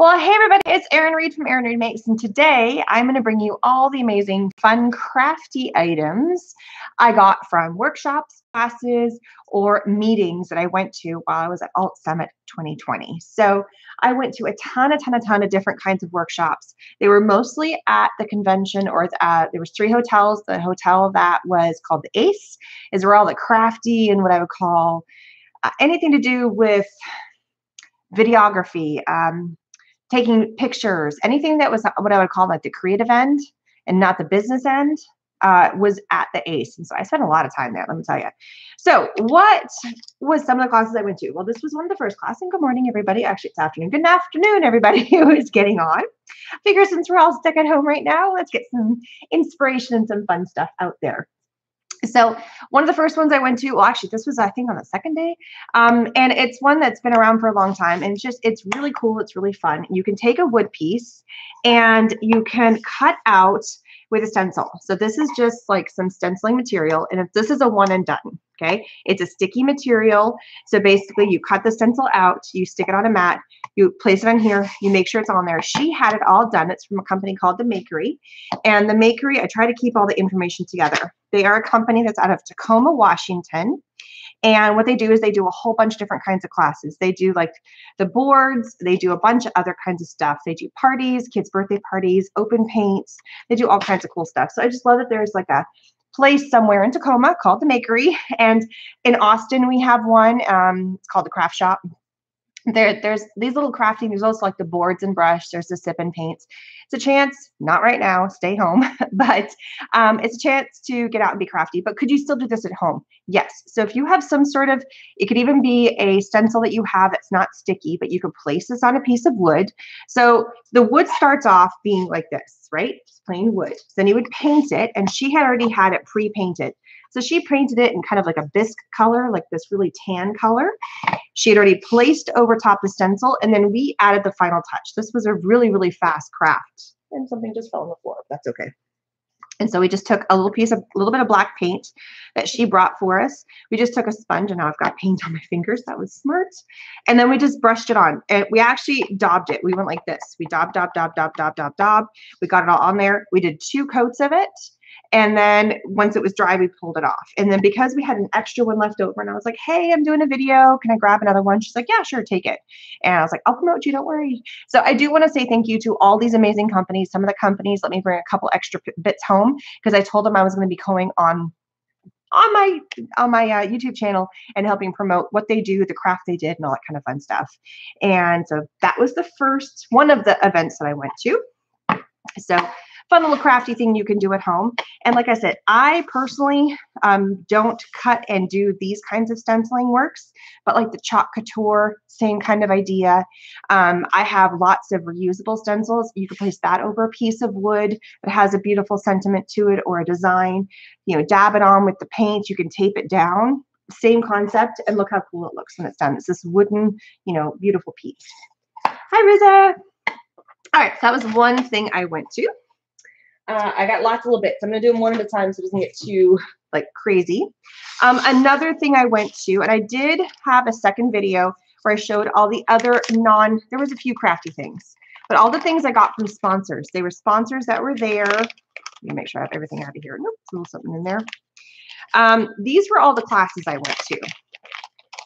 Well, hey everybody, it's Erin Reed from Erin Reed Makes, and today I'm going to bring you all the amazing, fun, crafty items I got from workshops, classes, or meetings that I went to while I was at Alt Summit 2020. So I went to a ton, a ton, a ton of different kinds of workshops. They were mostly at the convention, or uh, there was three hotels. The hotel that was called the Ace is where all the crafty and what I would call anything to do with videography. Um, taking pictures, anything that was what I would call like the creative end and not the business end uh, was at the ACE. And so I spent a lot of time there, let me tell you. So, what was some of the classes I went to? Well, this was one of the first classes. And good morning, everybody. Actually, it's afternoon. Good afternoon, everybody who is getting on. I figure since we're all stuck at home right now, let's get some inspiration and some fun stuff out there. So one of the first ones I went to, well, actually, this was I think on the second day, um, and it's one that's been around for a long time, and it's just it's really cool. It's really fun. You can take a wood piece, and you can cut out with a stencil. So this is just like some stenciling material, and if this is a one and done. Okay, it's a sticky material. So basically, you cut the stencil out, you stick it on a mat, you place it on here, you make sure it's on there. She had it all done. It's from a company called The Makery, and The Makery. I try to keep all the information together. They are a company that's out of Tacoma, Washington. And what they do is they do a whole bunch of different kinds of classes. They do like the boards, they do a bunch of other kinds of stuff. They do parties, kids' birthday parties, open paints, they do all kinds of cool stuff. So I just love that there's like a place somewhere in Tacoma called the Makery. And in Austin, we have one. Um, it's called the Craft Shop there there's these little crafting there's also like the boards and brush there's the sip and paints. It's a chance not right now stay home but um, it's a chance to get out and be crafty but could you still do this at home? Yes. So if you have some sort of it could even be a stencil that you have that's not sticky but you could place this on a piece of wood. So the wood starts off being like this right? Just plain wood. Then you would paint it and she had already had it pre-painted so she painted it in kind of like a bisque color, like this really tan color. She had already placed over top the stencil, and then we added the final touch. This was a really, really fast craft. And something just fell on the floor. That's okay. And so we just took a little piece of a little bit of black paint that she brought for us. We just took a sponge and now I've got paint on my fingers. That was smart. And then we just brushed it on. And we actually daubed it. We went like this. We daub, daub, daub, daub, daub, daub, daub. We got it all on there. We did two coats of it. And then once it was dry, we pulled it off. And then because we had an extra one left over, and I was like, hey, I'm doing a video. Can I grab another one? She's like, yeah, sure, take it. And I was like, I'll promote you. Don't worry. So I do want to say thank you to all these amazing companies. Some of the companies let me bring a couple extra bits home because I told them I was going to be going on on my on my uh, YouTube channel and helping promote what they do, the craft they did, and all that kind of fun stuff. And so that was the first one of the events that I went to. So fun little crafty thing you can do at home. And like I said, I personally um, don't cut and do these kinds of stenciling works, but like the chalk couture, same kind of idea. Um, I have lots of reusable stencils. You can place that over a piece of wood that has a beautiful sentiment to it or a design. You know, dab it on with the paint. You can tape it down. Same concept, and look how cool it looks when it's done. It's this wooden, you know, beautiful piece. Hi, Riza. All right, so that was one thing I went to. Uh, I got lots of little bits. I'm going to do them one at a time so it doesn't get too like crazy. Um, another thing I went to, and I did have a second video where I showed all the other non, there was a few crafty things, but all the things I got from sponsors. They were sponsors that were there. Let me make sure I have everything out of here. Nope, a little something in there. Um, these were all the classes I went to.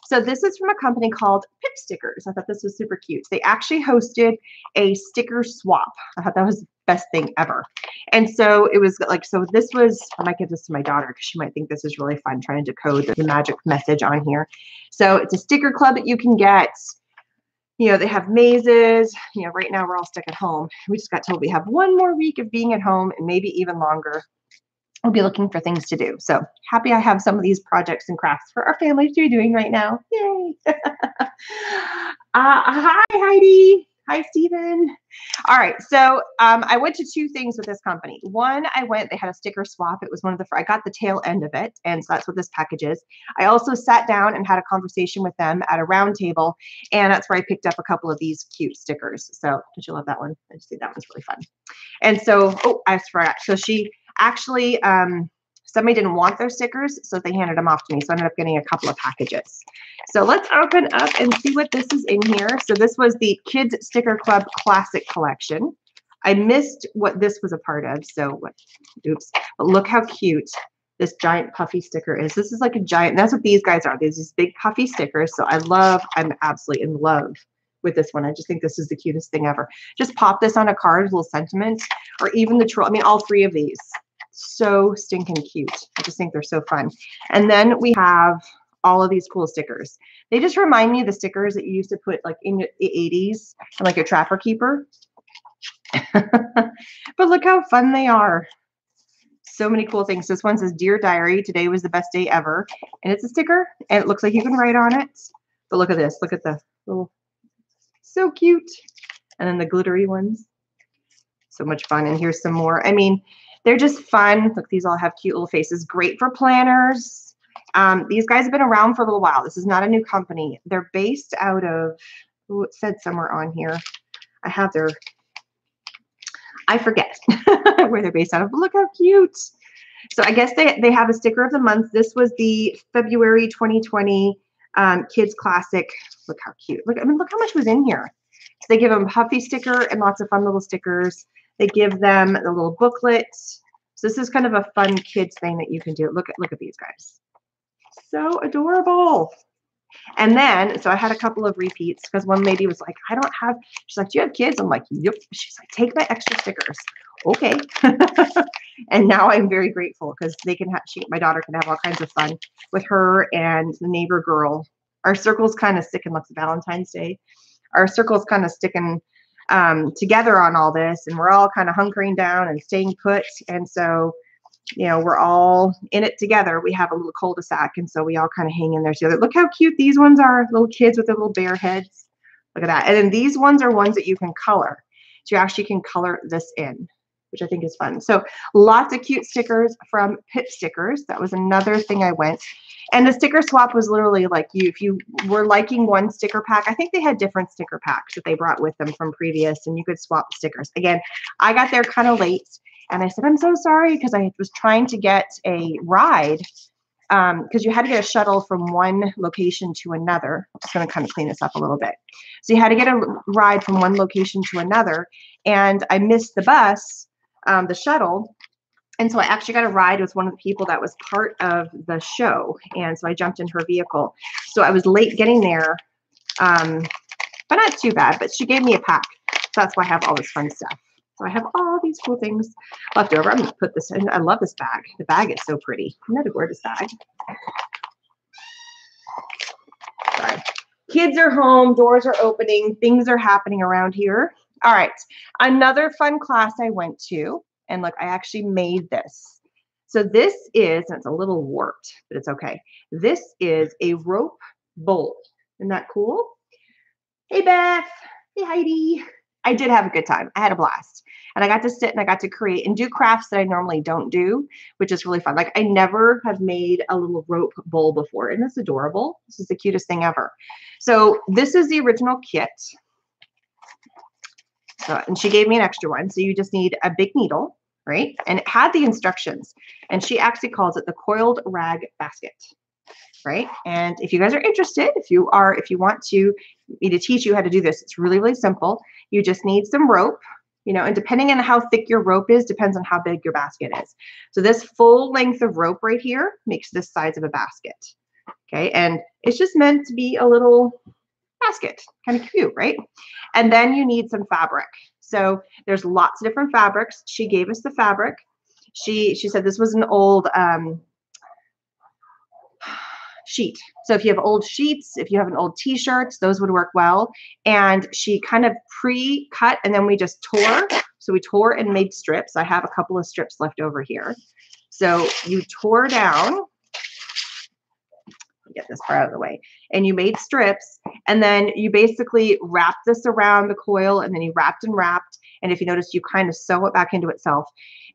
So this is from a company called Pipsticks. I thought this was super cute. They actually hosted a sticker swap. I thought that was best thing ever. And so it was like, so this was, I might give this to my daughter because she might think this is really fun trying to decode the magic message on here. So it's a sticker club that you can get. You know, they have mazes. You know, right now we're all stuck at home. We just got told we have one more week of being at home and maybe even longer we'll be looking for things to do. So happy I have some of these projects and crafts for our family to be doing right now. Yay. uh, hi, Heidi. Hi, Stephen. All right. So um, I went to two things with this company. One, I went, they had a sticker swap. It was one of the, I got the tail end of it. And so that's what this package is. I also sat down and had a conversation with them at a round table. And that's where I picked up a couple of these cute stickers. So did you love that one? I just think that one's really fun. And so, oh, I forgot. So she, actually um, Somebody didn't want their stickers, so they handed them off to me. So I ended up getting a couple of packages. So let's open up and see what this is in here. So this was the Kids Sticker Club Classic Collection. I missed what this was a part of. So oops, but look how cute this giant puffy sticker is. This is like a giant, that's what these guys are. These these big puffy stickers. So I love, I'm absolutely in love with this one. I just think this is the cutest thing ever. Just pop this on a card, a little sentiment, or even the troll. I mean, all three of these. So stinking cute. I just think they're so fun. And then we have all of these cool stickers. They just remind me of the stickers that you used to put like in the 80s and like your trapper keeper. but look how fun they are. So many cool things. This one says, Dear Diary, today was the best day ever. And it's a sticker and it looks like you can write on it. But look at this. Look at the little, so cute. And then the glittery ones. So much fun. And here's some more. I mean, they're just fun. Look, these all have cute little faces. Great for planners. Um, these guys have been around for a little while. This is not a new company. They're based out of, oh, it said somewhere on here. I have their I forget where they're based out of. Look how cute. So I guess they, they have a sticker of the month. This was the February 2020 um, Kids Classic. Look how cute. Look, I mean, look how much was in here. So they give them a puffy sticker and lots of fun little stickers. They give them the little booklet. So this is kind of a fun kids thing that you can do. Look at look at these guys. So adorable. And then, so I had a couple of repeats because one lady was like, I don't have, she's like, Do you have kids? I'm like, Yep. She's like, Take my extra stickers. Okay. and now I'm very grateful because they can have, she, my daughter can have all kinds of fun with her and the neighbor girl. Our circle's kind of sticking, like Valentine's Day. Our circle's kind of sticking um, together on all this, and we're all kind of hunkering down and staying put. And so, you know, we're all in it together. We have a little cul-de-sac, and so we all kind of hang in there together. Look how cute these ones are, little kids with their little bear heads. Look at that. And then these ones are ones that you can color. So you actually can color this in, which I think is fun. So lots of cute stickers from Pipsticks. That was another thing I went. And the sticker swap was literally like you, if you were liking one sticker pack, I think they had different sticker packs that they brought with them from previous, and you could swap stickers. Again, I got there kind of late and I said, I'm so sorry because I was trying to get a ride because um, you had to get a shuttle from one location to another. I'm just going to kind of clean this up a little bit. So you had to get a ride from one location to another, and I missed the bus, um, the shuttle. And so I actually got a ride with one of the people that was part of the show. And so I jumped in her vehicle. So I was late getting there, um, but not too bad. But she gave me a pack. So that's why I have all this fun stuff. So I have all these cool things left over. I'm going to put this in. I love this bag. The bag is so pretty. Another gorgeous bag. Sorry. Kids are home. Doors are opening. Things are happening around here. All right. Another fun class I went to. And look, I actually made this. So this is, it's a little warped, but it's okay. This is a rope bowl. Isn't that cool? Hey, Beth. Hey, Heidi. I did have a good time. I had a blast. And I got to sit and I got to create and do crafts that I normally don't do, which is really fun. Like I never have made a little rope bowl before. And it's adorable. This is the cutest thing ever. So this is the original kit. So, and she gave me an extra one. So you just need a big needle, right? And it had the instructions. And she actually calls it the coiled rag basket right? And if you guys are interested, if you are, if you want to me to teach you how to do this, it's really, really simple. You just need some rope, you know, and depending on how thick your rope is, depends on how big your basket is. So this full length of rope right here makes this size of a basket. Okay, and it's just meant to be a little basket, kind of cute, right? And then you need some fabric. So there's lots of different fabrics. She gave us the fabric. She she said this was an old um, sheet. So if you have old sheets, if you have an old t-shirts, those would work well. And she kind of pre-cut and then we just tore. So we tore and made strips. I have a couple of strips left over here. So you tore down, get this part out of the way, and you made strips. And then you basically wrapped this around the coil and then you wrapped and wrapped And if you notice, you kind of sew it back into itself.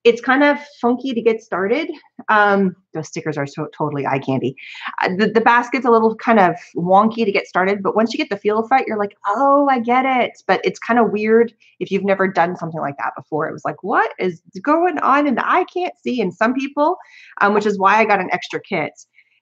It's kind of funky to get started. Um, those stickers are so totally eye candy. Uh, the, the basket's a little kind of wonky to get started, but once you get the feel of it, you're like, oh, I get it. But it's kind of weird if you've never done something like that before. It was like, what is going on? And I can't see. And some people, um, which is why I got an extra kit.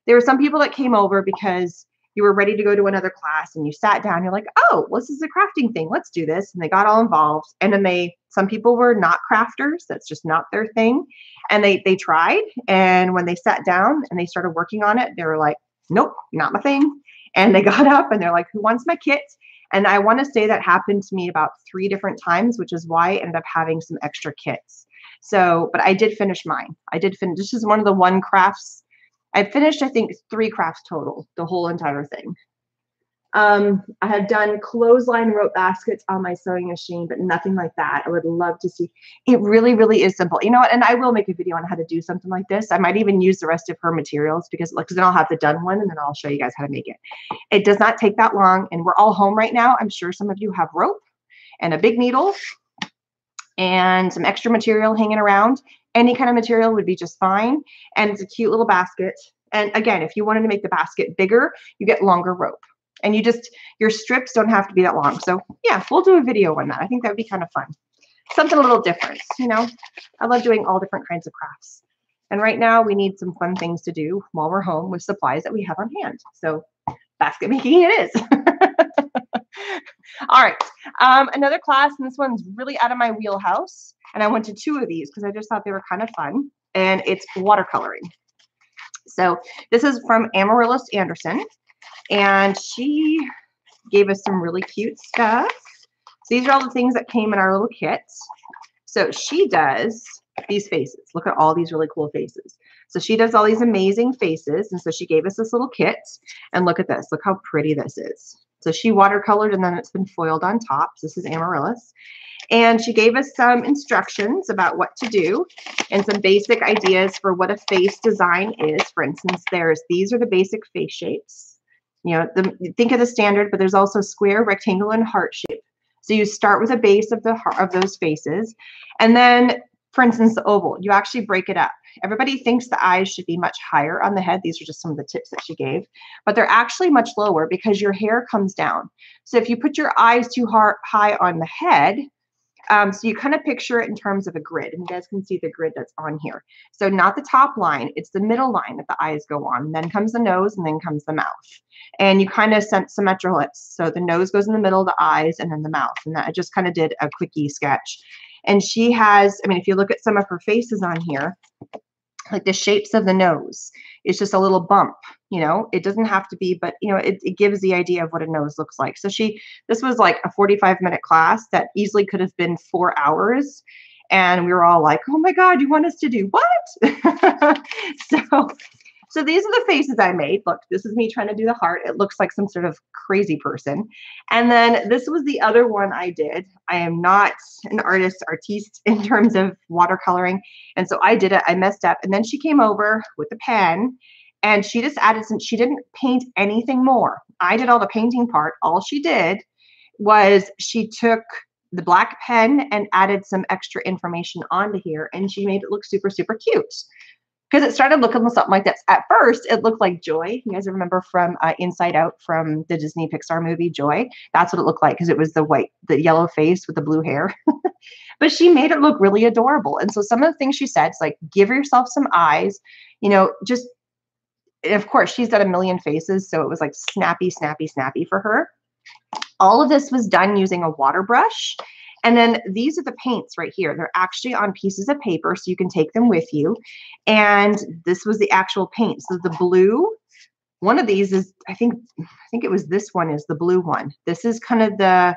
There were some people that came over because you were ready to go to another class and you sat down you're like oh well, this is a crafting thing let's do this and they got all involved and then they some people were not crafters that's just not their thing and they they tried and when they sat down and they started working on it they were like nope not my thing and they got up and they're like who wants my kit? And i want to say that happened to me about three different times which is why i ended up having some extra kits. So but i did finish mine. I did finish this is one of the one crafts I finished, I think, three crafts total, the whole entire thing. Um, I have done clothesline rope baskets on my sewing machine, but nothing like that. I would love to see. It really, really is simple. You know what? And I will make a video on how to do something like this. I might even use the rest of her materials because, because then I'll have the done one and then I'll show you guys how to make it. It does not take that long, and we're all home right now. I'm sure some of you have rope and a big needle and some extra material hanging around. Any kind of material would be just fine. And it's a cute little basket. And again, if you wanted to make the basket bigger, you get longer rope. And you just, your strips don't have to be that long. So yeah, we'll do a video on that. I think that would be kind of fun. Something a little different, you know. I love doing all different kinds of crafts. And right now we need some fun things to do while we're home with supplies that we have on hand. So basket making it is. All right. Um, another class, and this one's really out of my wheelhouse. And I went to two of these because I just thought they were kind of fun. And it's watercoloring. So this is from Amaryllis Anderson. And she gave us some really cute stuff. So these are all the things that came in our little kits. So she does these faces. Look at all these really cool faces. So she does all these amazing faces. And so she gave us this little kit. And look at this. Look how pretty this is. So she watercolored and then it's been foiled on top. This is Amaryllis. And she gave us some instructions about what to do and some basic ideas for what a face design is. For instance, there's these are the basic face shapes. You know, the, think of the standard, but there's also square, rectangle, and heart shape. So you start with a base of the of those faces, and then, for instance, the oval. You actually break it up. Everybody thinks the eyes should be much higher on the head. These are just some of the tips that she gave, but they're actually much lower because your hair comes down. So if you put your eyes too high on the head, um, so you kind of picture it in terms of a grid, and you guys can see the grid that's on here. So not the top line, it's the middle line that the eyes go on. Then comes the nose, and then comes the mouth. And you kind of symmetrical it. So the nose goes in the middle, the eyes, and then the mouth. And that I just kind of did a quickie sketch. And she has, I mean, if you look at some of her faces on here, like the shapes of the nose. It's just a little bump, you know, it doesn't have to be, but you know, it, it gives the idea of what a nose looks like. So she, this was like a 45 minute class that easily could have been four hours. And we were all like, oh my God, you want us to do what? so so these are the faces I made. Look, this is me trying to do the heart. It looks like some sort of crazy person. And then this was the other one I did. I am not an artist, artiste in terms of watercoloring. And so I did it. I messed up. And then she came over with the pen and she just added some, she didn't paint anything more. I did all the painting part. All she did was she took the black pen and added some extra information onto here and she made it look super, super cute because it started looking something like this. At first, it looked like Joy. You guys remember from uh, Inside Out from the Disney Pixar movie Joy? That's what it looked like because it was the white, the yellow face with the blue hair. but she made it look really adorable. And so some of the things she said is like, give yourself some eyes, you know, just, of course, she's got a million faces. So it was like snappy, snappy, snappy for her. All of this was done using a water brush and then these are the paints right here. They're actually on pieces of paper, so you can take them with you. And this was the actual paint. So the blue, one of these is, I think, I think it was this one is the blue one. This is kind of the,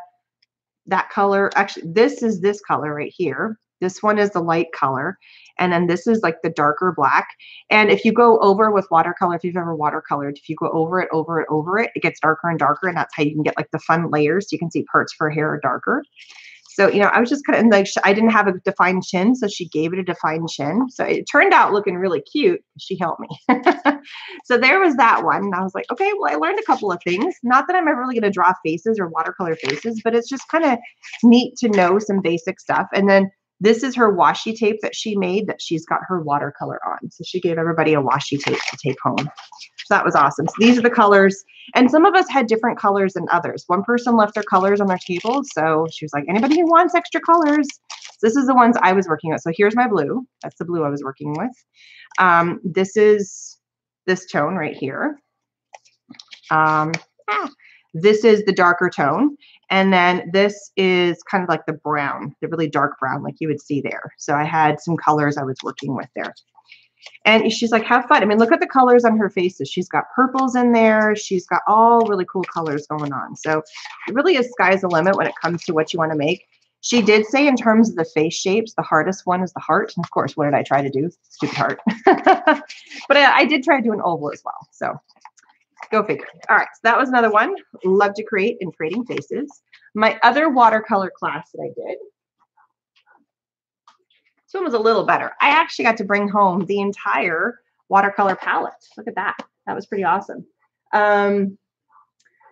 that color. Actually, this is this color right here. This one is the light color. And then this is like the darker black. And if you go over with watercolor, if you've ever watercolored, if you go over it, over it, over it, it gets darker and darker. And that's how you can get like the fun layers. So You can see parts for hair are darker. So, you know, I was just kind of like, I didn't have a defined chin. So she gave it a defined chin. So it turned out looking really cute. She helped me. so there was that one. And I was like, okay, well, I learned a couple of things. Not that I'm ever really going to draw faces or watercolor faces, but it's just kind of neat to know some basic stuff. And then this is her washi tape that she made that she's got her watercolor on. So she gave everybody a washi tape to take home. So that was awesome. So these are the colors. And some of us had different colors than others. One person left their colors on their table. So she was like, anybody who wants extra colors? So this is the ones I was working with. So here's my blue. That's the blue I was working with. Um, this is this tone right here. Um, ah, this is the darker tone. And then this is kind of like the brown, the really dark brown, like you would see there. So I had some colors I was working with there. And she's like, have fun. I mean, look at the colors on her faces. She's got purples in there. She's got all really cool colors going on. So it really is sky's the limit when it comes to what you want to make. She did say in terms of the face shapes, the hardest one is the heart. And of course, what did I try to do? Stupid heart. but I, I, did try to do an oval as well. So Go figure. All right, so that was another one. Love to create and creating faces. My other watercolor class that I did, this one was a little better. I actually got to bring home the entire watercolor palette. Look at that. That was pretty awesome. Um,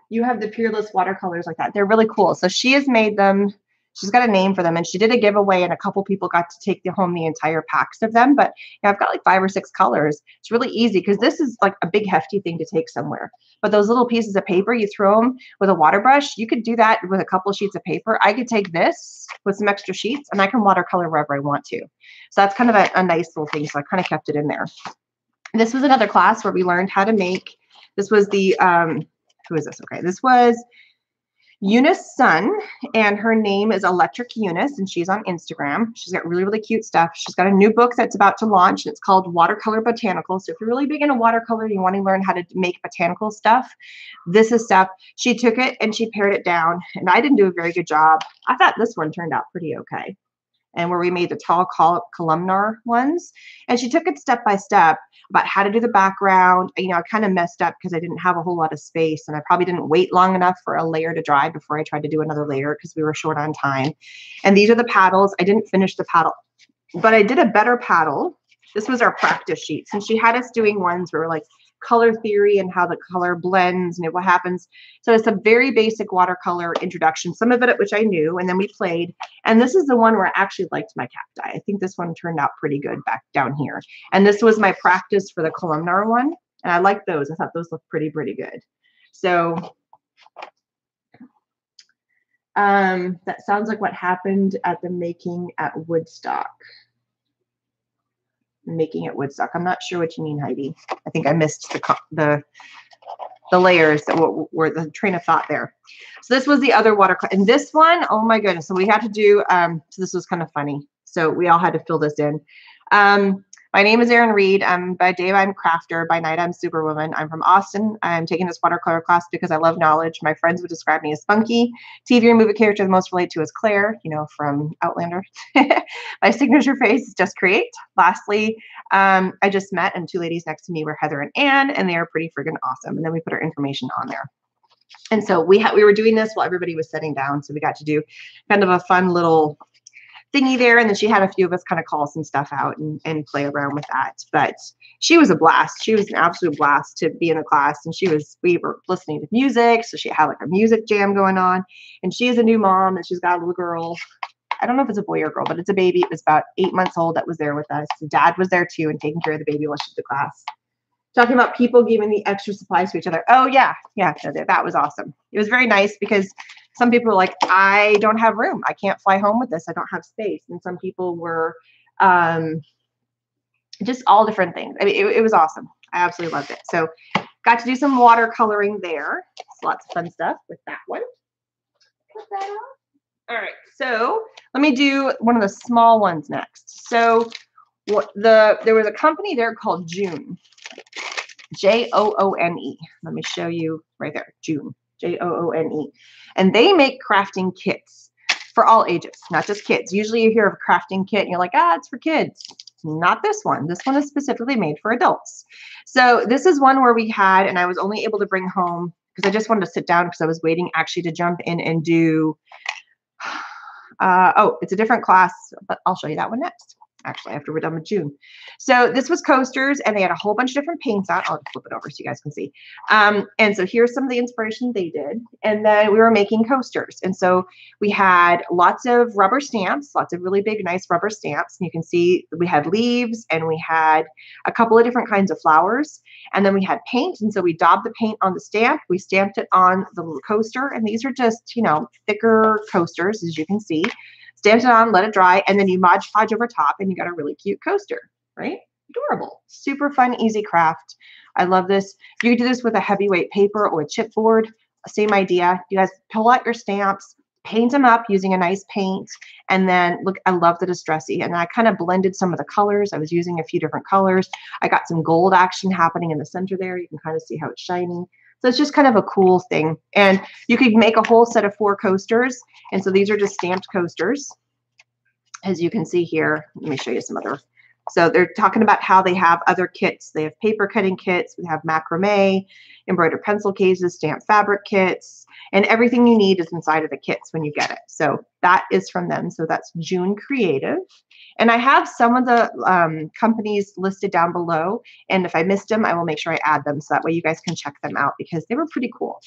you have the Peerless watercolors like that. They're really cool. So she has made them she's got a name for them and she did a giveaway and a couple people got to take the home the entire packs of them but yeah, i've got like five or six colors. It's really easy because this is like a big hefty thing to take somewhere. But those little pieces of paper you throw them with a water brush you could do that with a couple sheets of paper. I could take this with some extra sheets and i can watercolor wherever i want to. So that's kind of a, a nice little thing so i kind of kept it in there. This was another class where we learned how to make this was the um who is this? Okay this was Eunice Sun, and her name is Electric Eunice, and she's on Instagram. She's got really, really cute stuff. She's got a new book that's about to launch, and it's called Watercolor Botanical. So if you're really big into watercolor, and you want to learn how to make botanical stuff, this is stuff. She took it and she pared it down, and I didn't do a very good job. I thought this one turned out pretty okay and where we made the tall col- columnar ones. And she took it step by step about how to do the background. You know, I kind of messed up because I didn't have a whole lot of space and I probably didn't wait long enough for a layer to dry before I tried to do another layer because we were short on time. And these are the paddles. I didn't finish the paddle, but I did a better paddle. This was our practice sheets. And she had us doing ones where we're like, color theory and how the color blends and what happens. So it's a very basic watercolor introduction, some of it which I knew, and then we played. And this is the one where I actually liked my cacti. I think this one turned out pretty good back down here. And this was my practice for the columnar one. And I liked those. I thought those looked pretty, pretty good. So um, that sounds like what happened at the making at Woodstock making it Woodstock. I'm not sure what you mean, Heidi. I think I missed the the the layers that were, were the train of thought there. So this was the other water, and this one, oh my goodness. So we had to do. Um, so this was kind of funny. So we all had to fill this in. Um, my name is Erin Reed. Um, by day I'm crafter. By night I'm superwoman. I'm from Austin. I'm taking this watercolor class because I love knowledge. My friends would describe me as spunky. TV movie character the most relate to is Claire, you know, from Outlander. My signature face is just create. Lastly, um, I just met and two ladies next to me were Heather and Anne, and they are pretty friggin' awesome. And then we put our information on there. And so we had we were doing this while everybody was sitting down. So we got to do kind of a fun little thingy there. And then she had a few of us kind of call some stuff out and, and play around with that. But she was a blast. She was an absolute blast to be in a class. And she was, we were listening to music. So she had like a music jam going on. And she is a new mom and she's got a little girl. I don't know if it's a boy or girl, but it's a baby. It was about eight months old that was there with us. The dad was there too and taking care of the baby while she did the class talking about people giving the extra supplies to each other. Oh yeah, yeah, that was awesome. It was very nice because some people were like, I don't have room. I can't fly home with this. I don't have space. And some people were um, just all different things. I mean, it, it was awesome. I absolutely loved it. So got to do some watercoloring there. It's lots of fun stuff with that one. That. All right, so let me do one of the small ones next. So what the there was a company there called Joone, J O O N E. Let me show you right there, Joone. J O O N E. And they make crafting kits for all ages, not just kids. Usually you hear of a crafting kit and you're like, ah, it's for kids. Not this one. This one is specifically made for adults. So this is one where we had, and I was only able to bring home because I just wanted to sit down because I was waiting actually to jump in and do Uh, oh, it's a different class, but I'll show you that one next actually after we're done with Joone. So this was coasters and they had a whole bunch of different paints on. I'll flip it over so you guys can see. Um, and so here's some of the inspiration they did. And then we were making coasters. And so we had lots of rubber stamps, lots of really big, nice rubber stamps. And you can see we had leaves and we had a couple of different kinds of flowers. And then we had paint. And so we daubed the paint on the stamp. We stamped it on the little coaster. And these are just, you know, thicker coasters, as you can see stamped it on, let it dry, and then you Mod Podge over top and you got a really cute coaster, right? Adorable. Super fun, easy craft. I love this. You do this with a heavyweight paper or a chipboard. Same idea. You guys pull out your stamps, paint them up using a nice paint. And then look, I love the distressy. And I kind of blended some of the colors. I was using a few different colors. I got some gold action happening in the center there. You can kind of see how it's shining. So it's just kind of a cool thing. And you could make a whole set of four coasters. And so these are just stamped coasters. As you can see here, let me show you some other. So they're talking about how they have other kits. They have paper cutting kits, we have macrame, embroidered pencil cases, stamped fabric kits, and everything you need is inside of the kits when you get it. So that is from them. So that's Joone Creative. And I have some of the um, companies listed down below. And if I missed them, I will make sure I add them so that way you guys can check them out because they were pretty cool.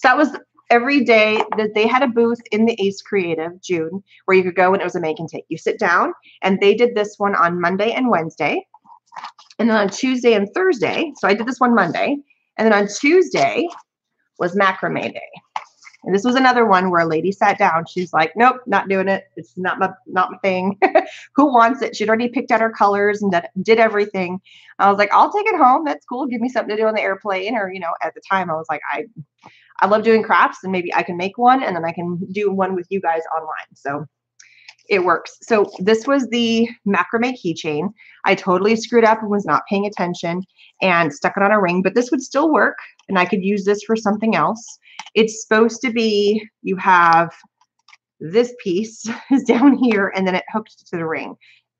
So that was every day that they had a booth in the Ace Creative Joone where you could go and it was a make and take. You sit down and they did this one on Monday and Wednesday. And then on Tuesday and Thursday, so I did this one Monday. And then on Tuesday was macrame day. And this was another one where a lady sat down. She's like, "Nope, not doing it. It's not my not my thing. Who wants it?" She'd already picked out her colors and did, did everything. I was like, "I'll take it home. That's cool. Give me something to do on the airplane." Or you know, at the time, I was like, "I, I love doing crafts, and maybe I can make one, and then I can do one with you guys online." So it works. So this was the macrame keychain. I totally screwed up and was not paying attention and stuck it on a ring, but this would still work, and I could use this for something else. It's supposed to be you have this piece is down here and then it hooked to the ring.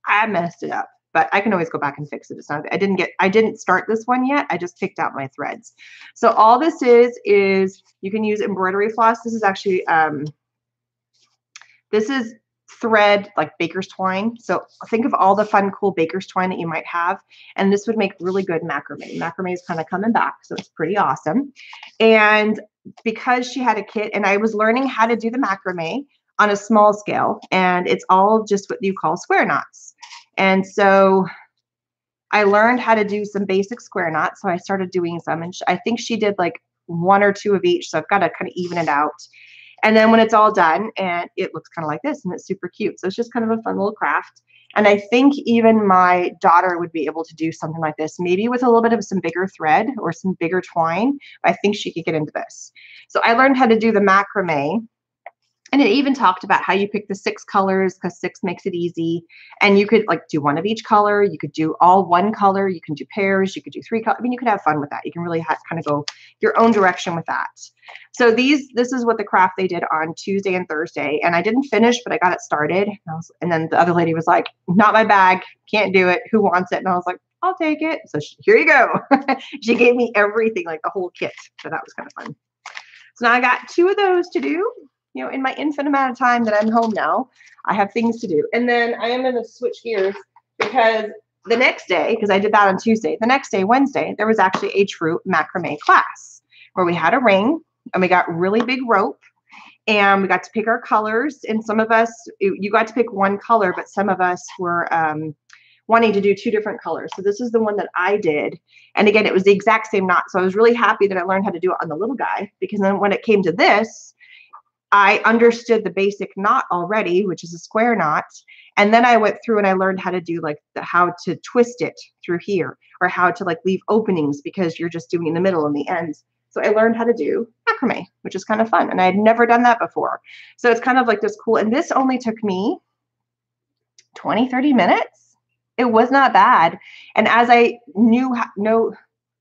I messed it up, but I can always go back and fix it. It's not, I didn't get, I didn't start this one yet. I just picked out my threads. So all this is, is you can use embroidery floss. This is actually, um, this is thread like baker's twine. So think of all the fun, cool baker's twine that you might have. And this would make really good macrame. Macrame is kind of coming back. So it's pretty awesome. And because she had a kit and I was learning how to do the macrame on a small scale and it's all just what you call square knots. And so I learned how to do some basic square knots. So I started doing some and I think she did like one or two of each. So I've got to kind of even it out. And then when it's all done and it looks kind of like this and it's super cute. So it's just kind of a fun little craft. And I think even my daughter would be able to do something like this, maybe with a little bit of some bigger thread or some bigger twine. I think she could get into this. So I learned how to do the macrame and it even talked about how you pick the six colors because six makes it easy. And you could like do one of each color. You could do all one color. You can do pairs. You could do three colors. I mean, you could have fun with that. You can really kind of go your own direction with that. So these, this is what the craft they did on Tuesday and Thursday. And I didn't finish, but I got it started. And, was, and then the other lady was like, not my bag. Can't do it. Who wants it? And I was like, I'll take it. So she, here you go. she gave me everything, like the whole kit. So that was kind of fun. So now I got two of those to do you know, in my infinite amount of time that I'm home now, I have things to do. And then I am going to switch gears because the next day, because I did that on Tuesday, the next day, Wednesday, there was actually a true macrame class where we had a ring and we got really big rope and we got to pick our colors. And some of us, you got to pick one color, but some of us were um, wanting to do two different colors. So this is the one that I did. And again, it was the exact same knot. So I was really happy that I learned how to do it on the little guy because then when it came to this, I understood the basic knot already, which is a square knot. And then I went through and I learned how to do like the, how to twist it through here or how to like leave openings because you're just doing the middle and the ends. So I learned how to do macrame, which is kind of fun. And I had never done that before. So it's kind of like this cool. And this only took me 20, 30 minutes. It was not bad. And as I knew, know,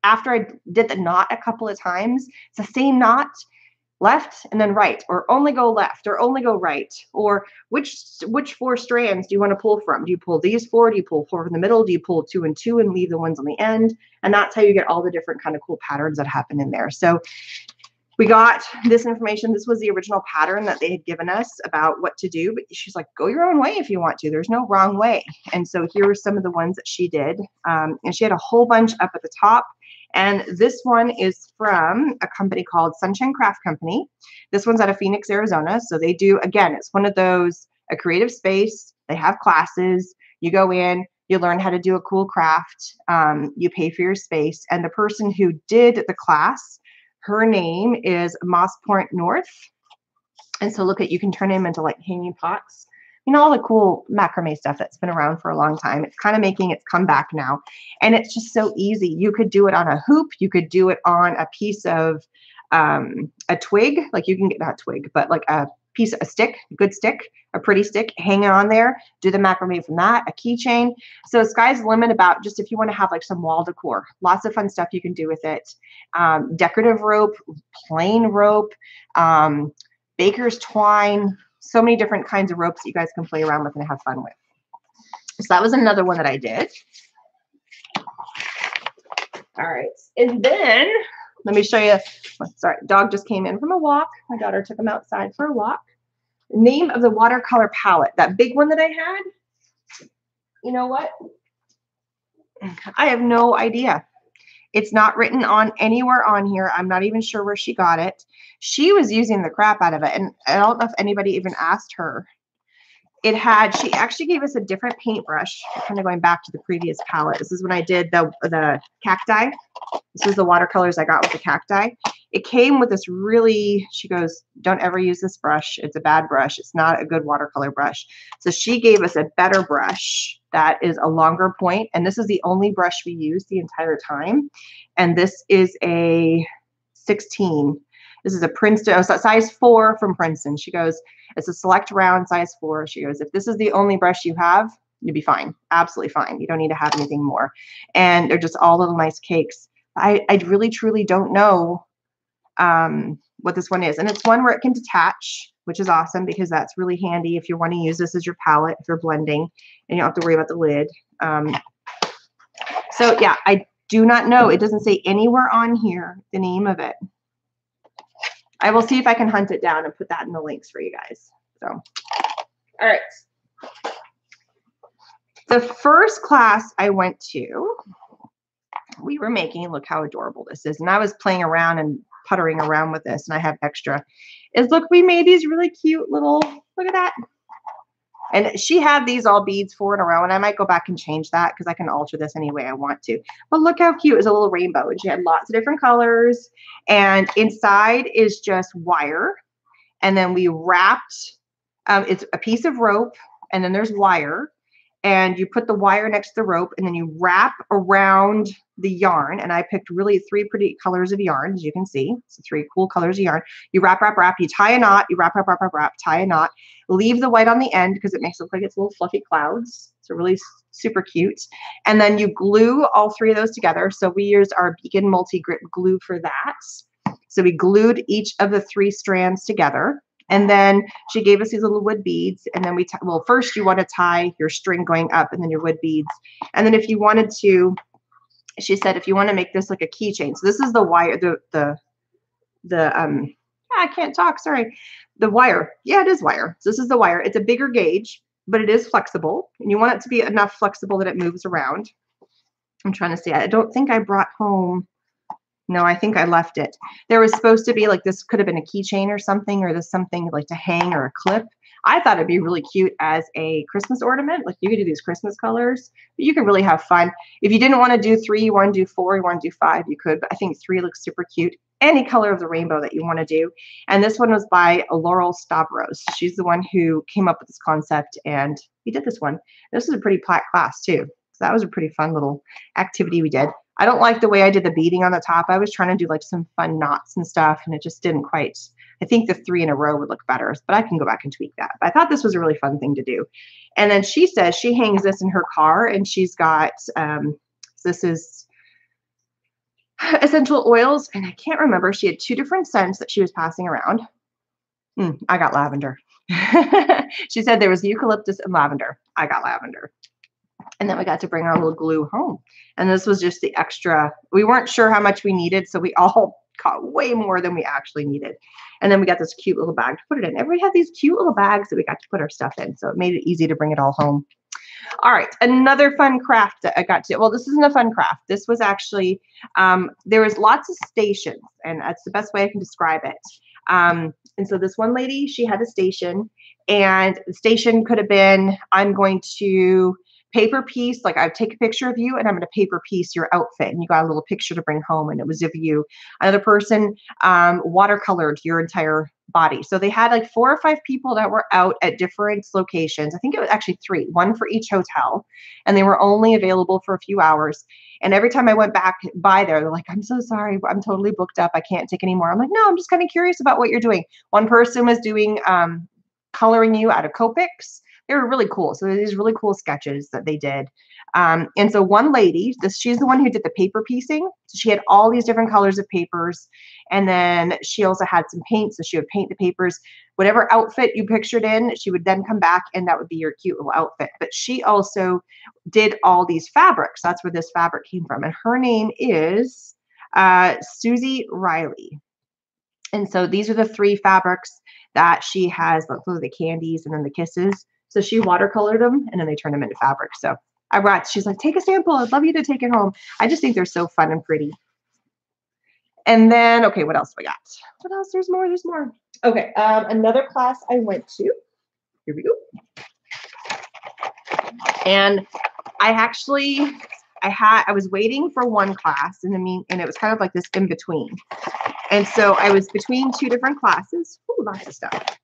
after I did the knot a couple of times, it's the same knot left and then right or only go left or only go right or which which four strands do you want to pull from do you pull these four do you pull four from the middle do you pull two and two and leave the ones on the end and that's how you get all the different kind of cool patterns that happen in there so we got this information. This was the original pattern that they had given us about what to do. But she's like, go your own way if you want to. There's no wrong way. And so here were some of the ones that she did. Um, and she had a whole bunch up at the top. And this one is from a company called Sunshine Craft Company. This one's out of Phoenix, Arizona. So they do, again, it's one of those, a creative space. They have classes. You go in, you learn how to do a cool craft. Um, you pay for your space. And the person who did the class, her name is Moss Point North. And so look at, you can turn them into like hanging pots. You know, all the cool macrame stuff that's been around for a long time. It's kind of making its comeback now. And it's just so easy. You could do it on a hoop. You could do it on a piece of um, a twig. Like you can get, not twig, but like a piece, of a stick, a good stick, a pretty stick, hang it on there, do the macrame from that, a keychain. So sky's the limit about just if you want to have like some wall decor, lots of fun stuff you can do with it. Um, decorative rope, plain rope, um, baker's twine, so many different kinds of ropes that you guys can play around with and have fun with. So that was another one that I did. All right. And then let me show you. Oh, sorry, dog just came in from a walk. My daughter took him outside for a walk. Name of the watercolor palette, that big one that I had. You know what? I have no idea. It's not written on anywhere on here. I'm not even sure where she got it. She was using the crap out of it. And I don't know if anybody even asked her. It had she actually gave us a different paintbrush kind of going back to the previous palette. This is when i did the the cacti. This was the watercolors i got with the cacti. It came with this really she goes don't ever use this brush. It's a bad brush. It's not a good watercolor brush. So she gave us a better brush that is a longer point and this is the only brush we use the entire time and this is a 16 this is a Princeton, oh, size four from Princeton. She goes, it's a select round size four. She goes, if this is the only brush you have, you'll be fine. Absolutely fine. You don't need to have anything more. And they're just all little nice cakes. I, I really truly don't know um, what this one is. And it's one where it can detach, which is awesome because that's really handy if you want to use this as your palette, if you're blending and you don't have to worry about the lid. Um, so yeah, I do not know. It doesn't say anywhere on here the name of it. I will see if I can hunt it down and put that in the links for you guys. So, all right. The first class I went to, we were making, look how adorable this is. And I was playing around and puttering around with this, and I have extra. Is look, we made these really cute little, look at that. And she had these all beads four in a row, and I might go back and change that because I can alter this any way I want to. But look how cute. is a little rainbow, and she had lots of different colors. And inside is just wire. And then we wrapped, um, it's a piece of rope, and then there's wire and you put the wire next to the rope and then you wrap around the yarn. And i picked really three pretty colors of yarn as you can see. So three cool colors of yarn. You wrap wrap wrap. You tie a knot. You wrap wrap wrap wrap wrap. Tie a knot. Leave the white on the end because it makes it look like it's little fluffy clouds. So really super cute. And then you glue all three of those together. So we used our beacon multi grip glue for that. So we glued each of the three strands together and then she gave us these little wood beads. And then we, t- well, first you want to tie your string going up and then your wood beads. And then if you wanted to, she said, if you want to make this like a keychain. So this is the wire, the, the, the, um, I can't talk. Sorry. The wire. Yeah, it is wire. So this is the wire. It's a bigger gauge, but it is flexible. And you want it to be enough flexible that it moves around. I'm trying to see. I don't think I brought home no, I think I left it. There was supposed to be like this could have been a keychain or something, or this something like to hang or a clip. I thought it'd be really cute as a Christmas ornament. Like you could do these Christmas colors, but you could really have fun. If you didn't want to do three, you want to do four, you want to do five, you could. But I think three looks super cute. Any color of the rainbow that you want to do. And this one was by Laurel Stavros. She's the one who came up with this concept and he did this one. This is a pretty plaque class too. So that was a pretty fun little activity we did. I don't like the way I did the beading on the top. I was trying to do like some fun knots and stuff, and it just didn't quite. I think the three in a row would look better, but I can go back and tweak that. But I thought this was a really fun thing to do. And then she says she hangs this in her car, and she's got um, this is essential oils, and I can't remember. She had two different scents that she was passing around. Mm, I got lavender. she said there was eucalyptus and lavender. I got lavender. And then we got to bring our little glue home. And this was just the extra. We weren't sure how much we needed, so we all caught way more than we actually needed. And then we got this cute little bag to put it in. Everybody had these cute little bags that we got to put our stuff in. So it made it easy to bring it all home. All right, another fun craft that I got to. Well, this isn't a fun craft. This was actually um, there was lots of stations, and that's the best way I can describe it. Um, and so this one lady, she had a station, and the station could have been, I'm going to paper piece, like I take a picture of you and I'm going to paper piece your outfit, and you got a little picture to bring home, and it was of you. Another person um, watercolored your entire body. So they had like four or five people that were out at different locations. I think it was actually three, one for each hotel, and they were only available for a few hours. And every time I went back by there, they're like, I'm so sorry, I'm totally booked up. I can't take anymore. I'm like, no, I'm just kind of curious about what you're doing. One person was doing um, coloring you out of Copics. They were really cool. So these really cool sketches that they did. Um, and so one lady, this she's the one who did the paper piecing. So she had all these different colors of papers, and then she also had some paint. So she would paint the papers. Whatever outfit you pictured in, she would then come back, and that would be your cute little outfit. But she also did all these fabrics. That's where this fabric came from, and her name is uh, Susie Riley. And so these are the three fabrics that she has. Those are the candies and then the kisses. So she watercolored them and then they turned them into fabric. So I brought, she's like, take a sample. I'd love you to take it home. I just think they're so fun and pretty. And then, okay, what else we got? What else? There's more, there's more. Okay, um, another class I went to. Here we go. And I actually, I had, I was waiting for one class in the mean, and it was kind of like this in between. And so I was between two different classes. Ooh, lots of stuff.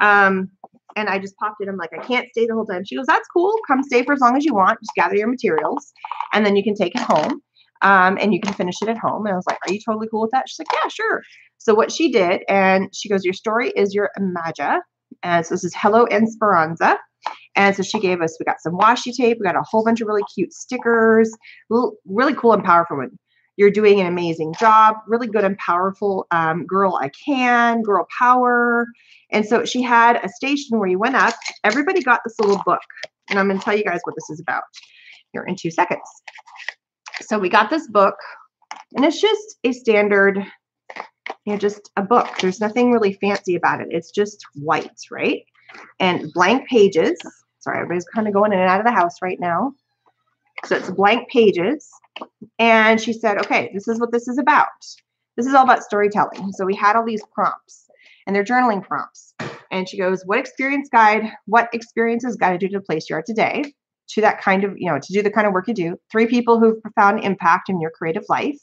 Um, and I just popped in. I'm like, I can't stay the whole time. She goes, That's cool. Come stay for as long as you want. Just gather your materials and then you can take it home um, and you can finish it at home. And I was like, Are you totally cool with that? She's like, Yeah, sure. So what she did, and she goes, Your story is your imagia. And so this is Hello Esperanza. And so she gave us, we got some washi tape, we got a whole bunch of really cute stickers, really cool and powerful. You're doing an amazing job, really good and powerful. Um, girl, I can, girl power. And so she had a station where you went up, everybody got this little book. And I'm going to tell you guys what this is about here in two seconds. So we got this book, and it's just a standard, you know, just a book. There's nothing really fancy about it. It's just white, right? And blank pages. Sorry, everybody's kind of going in and out of the house right now. So it's blank pages. And she said, okay, this is what this is about. This is all about storytelling. So we had all these prompts and they're journaling prompts. And she goes, what experience guide, what experiences guided you to the place you are today? To that kind of, you know, to do the kind of work you do. Three people who've profound impact in your creative life.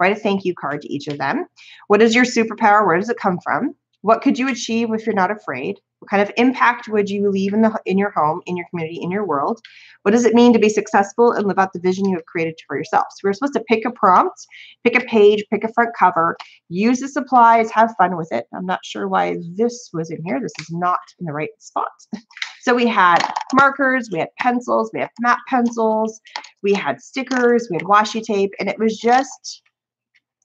Write a thank you card to each of them. What is your superpower? Where does it come from? What could you achieve if you're not afraid? What kind of impact would you leave in the in your home, in your community, in your world? What does it mean to be successful and live out the vision you have created for yourself? So we're supposed to pick a prompt, pick a page, pick a front cover, use the supplies, have fun with it. I'm not sure why this was in here. This is not in the right spot. So we had markers, we had pencils, we had map pencils, we had stickers, we had washi tape, and it was just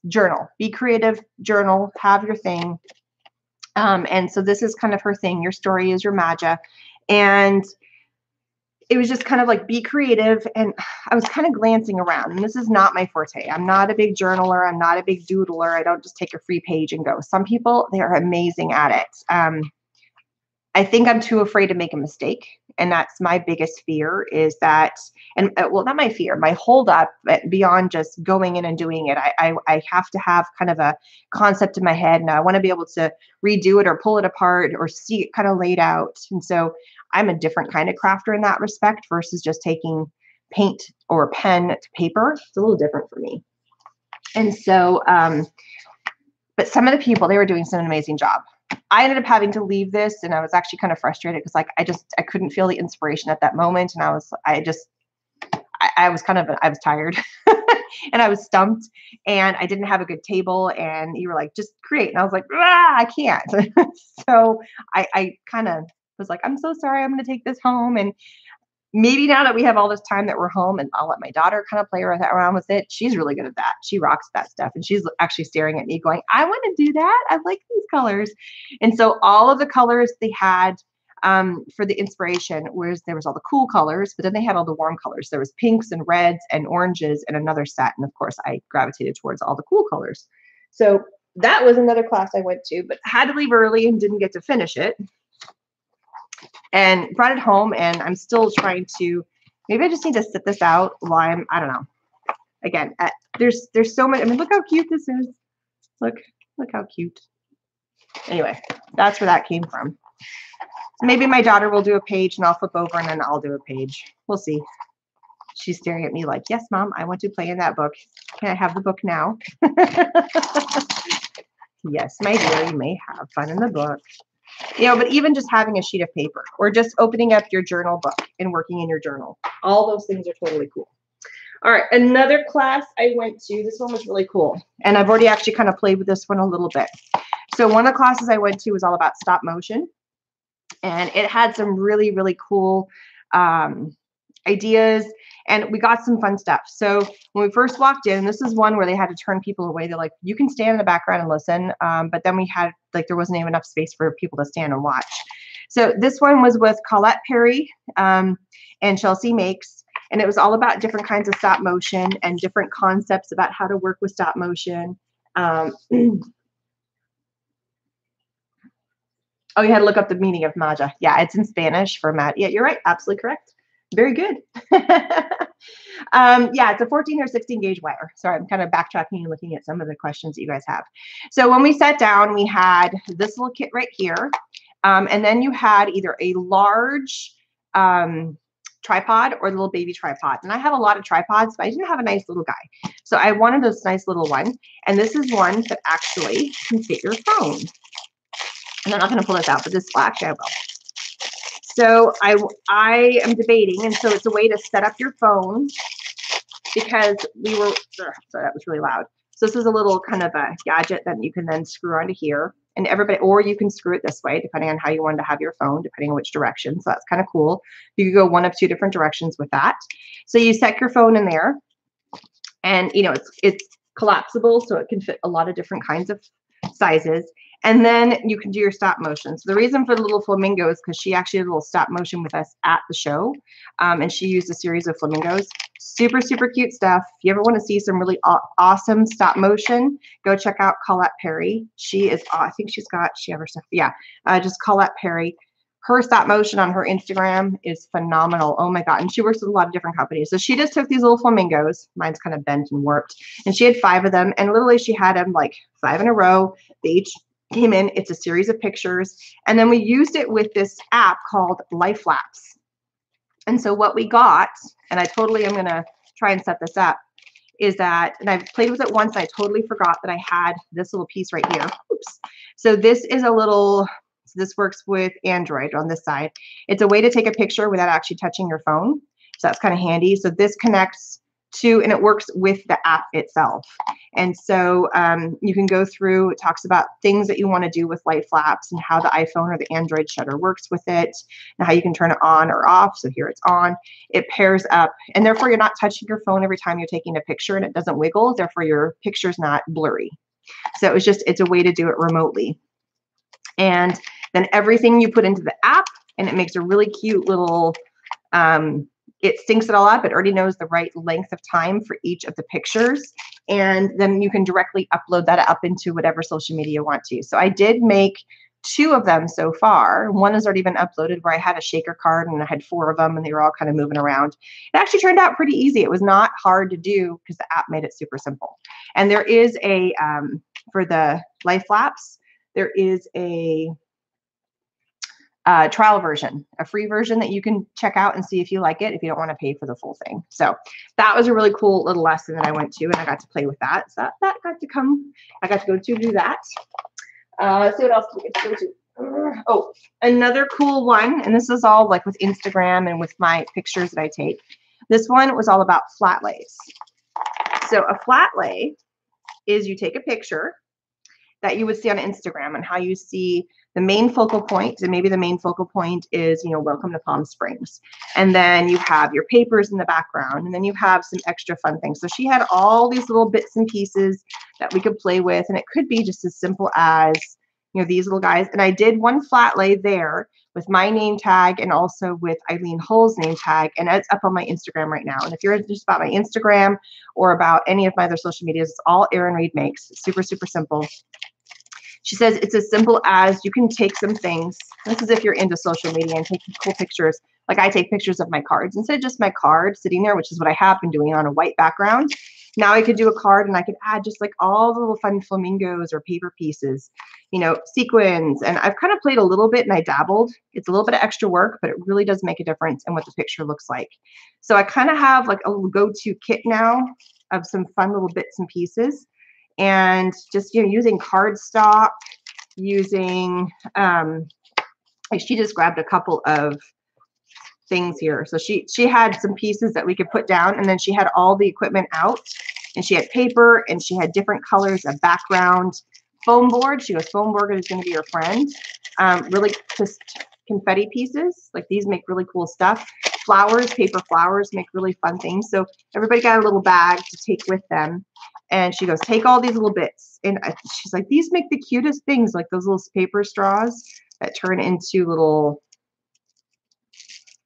journal. Be creative, journal, have your thing, um, and so this is kind of her thing. Your story is your magia. And it was just kind of like be creative. And I was kind of glancing around. And this is not my forte. I'm not a big journaler. I'm not a big doodler. I don't just take a free page and go. Some people, they are amazing at it. Um, I think I'm too afraid to make a mistake. And that's my biggest fear is that, and uh, well, not my fear, my holdup beyond just going in and doing it. I, I, I have to have kind of a concept in my head and I want to be able to redo it or pull it apart or see it kind of laid out. And so I'm a different kind of crafter in that respect versus just taking paint or pen to paper. It's a little different for me. And so, um, but some of the people, they were doing some amazing job. I ended up having to leave this and I was actually kind of frustrated because like I just I couldn't feel the inspiration at that moment and I was I just I, I was kind of I was tired and I was stumped and I didn't have a good table and you were like just create and I was like ah, I can't. So I I kind of was like I'm so sorry I'm going to take this home and maybe now that we have all this time that we're home and I'll let my daughter kind of play around with it. She's really good at that. She rocks that stuff. And she's actually staring at me going, I want to do that. I like these colors. And so all of the colors they had um, for the inspiration was there was all the cool colors, but then they had all the warm colors. There was pinks and reds and oranges and another set. And of course, I gravitated towards all the cool colors. So that was another class I went to, but had to leave early and didn't get to finish it. And brought it home, and I'm still trying to. Maybe I just need to sit this out while I'm. I don't know. Again, uh, there's there's so much. I mean, look how cute this is. Look, look how cute. Anyway, that's where that came from. Maybe my daughter will do a page, and I'll flip over, and then I'll do a page. We'll see. She's staring at me like, "Yes, mom, I want to play in that book. Can I have the book now?" Yes, my dear, you may have fun in the book. You know, but even just having a sheet of paper or just opening up your journal book and working in your journal, all those things are totally cool. All right, another class I went to, this one was really cool. And I've already actually kind of played with this one a little bit. So one of the classes I went to was all about stop motion. And it had some really, really cool um, ideas and we got some fun stuff. So when we first walked in, this is one where they had to turn people away. They're like, you can stand in the background and listen. Um, but then we had like there wasn't even enough space for people to stand and watch. So this one was with Colette Perry um, and Chelsea Makes. And it was all about different kinds of stop motion and different concepts about how to work with stop motion. Um, oh, you had to look up the meaning of Maja. Yeah, it's in Spanish for Matt. Yeah, you're right. Absolutely correct. Very good. um, yeah, it's a 14 or 16 gauge wire. Sorry, I'm kind of backtracking and looking at some of the questions that you guys have. So when we sat down, we had this little kit right here. Um, and then you had either a large um, tripod or a little baby tripod. And I have a lot of tripods, but I didn't have a nice little guy. So I wanted this nice little one. And this is one that actually can fit your phone. And I'm not going to pull this out, but this, well, actually I will. So I I am debating, and so it's a way to set up your phone because we were. Sorry, that was really loud. So this is a little kind of a gadget that you can then screw onto here, and everybody, or you can screw it this way, depending on how you want to have your phone, depending on which direction. So that's kind of cool. You could go one of two different directions with that. So you set your phone in there, and you know it's it's collapsible, so it can fit a lot of different kinds of sizes. And then you can do your stop motion. So the reason for the little flamingo is because she actually did a little stop motion with us at the show. Um, and she used a series of flamingos. Super, super cute stuff. If you ever want to see some really aw- awesome stop motion, go check out Colette Perry. She is, I think she's got, she ever stuff. Yeah, uh, just Colette Perry her stop motion on her Instagram is phenomenal. Oh my God. And she works with a lot of different companies. So she just took these little flamingos. Mine's kind of bent and warped. And she had five of them. And literally she had them like five in a row. They each came in. It's a series of pictures. And then we used it with this app called LifeLapse. And so what we got, and I totally am going to try and set this up, is that, and I've played with it once, I totally forgot that I had this little piece right here. Oops. So this is a little, so this works with Android on this side. It's a way to take a picture without actually touching your phone. So that's kind of handy. So this connects to, and it works with the app itself. And so um, you can go through, it talks about things that you want to do with LifeLapse and how the iPhone or the Android shutter works with it and how you can turn it on or off. So here it's on. It pairs up, and therefore you're not touching your phone every time you're taking a picture and it doesn't wiggle. Therefore, your picture's not blurry. So it was just, it's a way to do it remotely. And then everything you put into the app, and it makes a really cute little um, it syncs it all up. It already knows the right length of time for each of the pictures. And then you can directly upload that up into whatever social media you want to. So I did make two of them so far. One has already been uploaded where I had a shaker card and I had four of them and they were all kind of moving around. It actually turned out pretty easy. It was not hard to do because the app made it super simple. And there is a, um, for the LifeLapse, there is a uh, trial version, a free version that you can check out and see if you like it if you don't want to pay for the full thing. So that was a really cool little lesson that I went to and I got to play with that. So that, that got to come, I got to go to do that. Uh, see what else we get to go to. Oh, another cool one, and this is all like with Instagram and with my pictures that I take. This one was all about flat lays. So a flat lay is you take a picture that you would see on Instagram and how you see the main focal point, and maybe the main focal point is, you know, welcome to Palm Springs. And then you have your papers in the background, and then you have some extra fun things. So she had all these little bits and pieces that we could play with, and it could be just as simple as you know, these little guys. And I did one flat lay there with my name tag and also with Eileen Hull's name tag. And it's up on my Instagram right now. And if you're interested about my Instagram or about any of my other social medias, it's all Erin Reed makes. It's super, super simple. She says it's as simple as you can take some things. This is if you're into social media and taking cool pictures. Like I take pictures of my cards instead of just my card sitting there, which is what I have been doing on a white background. Now I could do a card and I could add just like all the little fun flamingos or paper pieces, you know, sequins. And I've kind of played a little bit and I dabbled. It's a little bit of extra work, but it really does make a difference in what the picture looks like. So I kind of have like a go-to kit now of some fun little bits and pieces and just, you know, using cardstock, using, um, she just grabbed a couple of things here. So she she had some pieces that we could put down and then she had all the equipment out and she had paper and she had different colors of background. Foam board, she goes, foam board is going to be your friend. Um, really just confetti pieces, like these make really cool stuff. Flowers, paper flowers make really fun things. So everybody got a little bag to take with them. And she goes, take all these little bits. And she's like, these make the cutest things, like those little paper straws that turn into little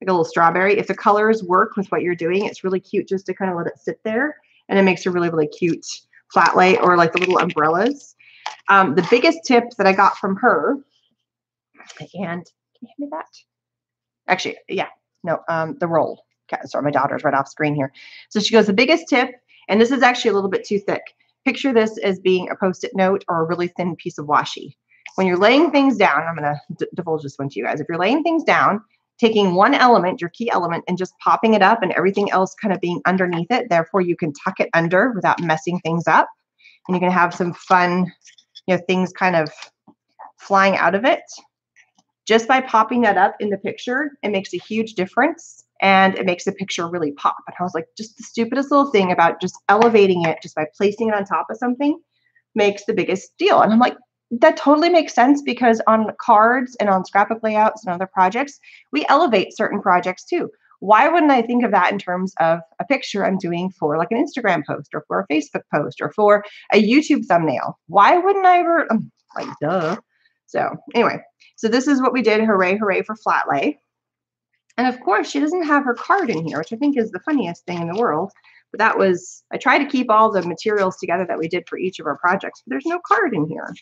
like a little strawberry. If the colors work with what you're doing, it's really cute just to kind of let it sit there. And it makes a really, really cute flat lay or like the little umbrellas. Um, the biggest tip that I got from her, and can you hand me that? Actually, yeah, no, um, the roll. Okay, sorry, my daughter's right off screen here. So she goes, the biggest tip, and this is actually a little bit too thick. Picture this as being a post-it note or a really thin piece of washi. When you're laying things down, I'm going to divulge this one to you guys. If you're laying things down, taking one element, your key element, and just popping it up and everything else kind of being underneath it. Therefore, you can tuck it under without messing things up. And you can have some fun, you know, things kind of flying out of it. Just by popping that up in the picture, it makes a huge difference and it makes the picture really pop. And I was like, just the stupidest little thing about just elevating it just by placing it on top of something makes the biggest deal. And I'm like, that totally makes sense because on cards and on scrapbook layouts and other projects, we elevate certain projects too. Why wouldn't I think of that in terms of a picture I'm doing for like an Instagram post or for a Facebook post or for a YouTube thumbnail? Why wouldn't I ever, um, like, duh. So, anyway, so this is what we did. Hooray, hooray for flat lay. And of course, she doesn't have her card in here, which I think is the funniest thing in the world. But that was, I try to keep all the materials together that we did for each of our projects, but there's no card in here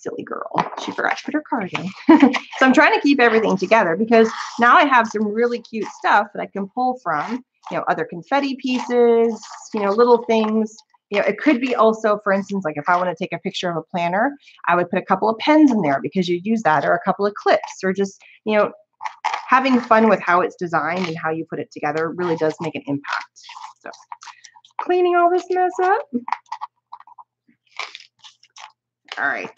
silly girl. She forgot to put her card in. so I'm trying to keep everything together because now I have some really cute stuff that I can pull from, you know, other confetti pieces, you know, little things. You know, it could be also, for instance, like if I want to take a picture of a planner, I would put a couple of pens in there because you use that, or a couple of clips, or just, you know, having fun with how it's designed and how you put it together really does make an impact. So cleaning all this mess up. All right.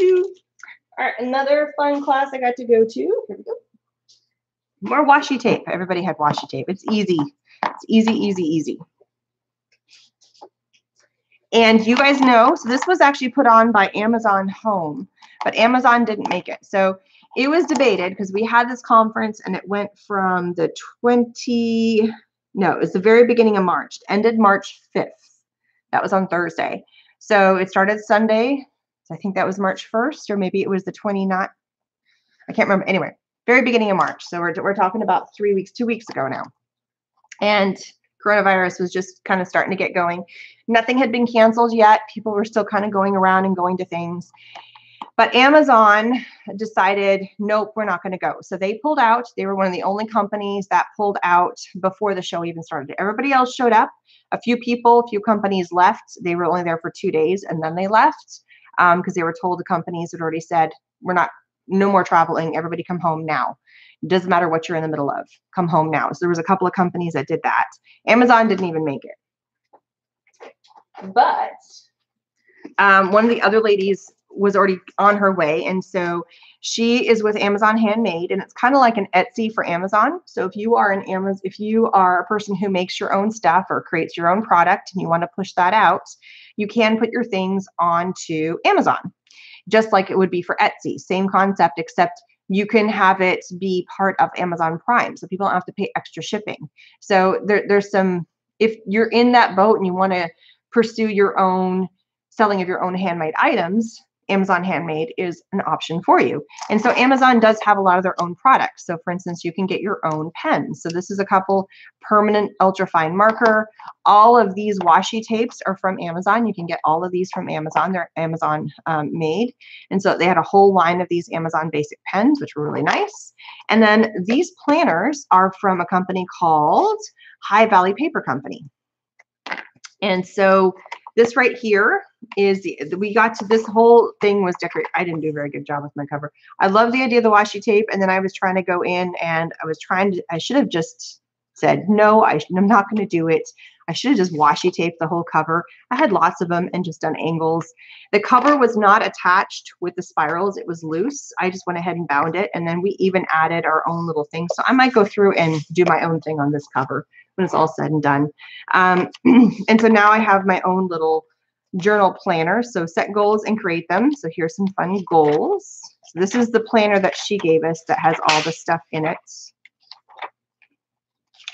All right, another fun class I got to go to. Here we go. More washi tape. Everybody had washi tape. It's easy. It's easy, easy, easy. And you guys know, so this was actually put on by Amazon Home, but Amazon didn't make it. So it was debated because we had this conference and it went from the 20, no, it was the very beginning of March, ended March 5th. That was on Thursday. So it started Sunday. So I think that was March 1st, or maybe it was the 29th. I can't remember. Anyway, very beginning of March. So we're, we're talking about three weeks, two weeks ago now. And coronavirus was just kind of starting to get going. Nothing had been canceled yet. People were still kind of going around and going to things. But Amazon decided, nope, we're not going to go. So they pulled out. They were one of the only companies that pulled out before the show even started. Everybody else showed up. A few people, a few companies left. They were only there for two days and then they left because um, they were told the companies had already said, we're not, no more traveling. Everybody come home now. It doesn't matter what you're in the middle of. Come home now. So there was a couple of companies that did that. Amazon didn't even make it. But um, one of the other ladies was already on her way. And so she is with Amazon Handmade, and it's kind of like an Etsy for Amazon. So if you are an Amazon, if you are a person who makes your own stuff or creates your own product and you want to push that out, you can put your things onto Amazon, just like it would be for Etsy. Same concept, except you can have it be part of Amazon Prime, so people don't have to pay extra shipping. So there, there's some. If you're in that boat and you want to pursue your own selling of your own handmade items, Amazon Handmade is an option for you. And so Amazon does have a lot of their own products. So for instance, you can get your own pens. So this is a couple permanent ultrafine marker. All of these washi tapes are from Amazon. You can get all of these from Amazon. They're Amazon um, made. And so they had a whole line of these Amazon basic pens, which were really nice. And then these planners are from a company called High Valley Paper Company. And so this right here is the, we got to this whole thing was decorated. I didn't do a very good job with my cover. I love the idea of the washi tape. And then I was trying to go in and I was trying to, I should have just said, no, I, I'm not going to do it. I should have just washi taped the whole cover. I had lots of them and just done angles. The cover was not attached with the spirals. It was loose. I just went ahead and bound it. And then we even added our own little thing. So I might go through and do my own thing on this cover when it's all said and done. Um, and so now I have my own little journal planner. So set goals and create them. So here's some fun goals. So this is the planner that she gave us that has all the stuff in it.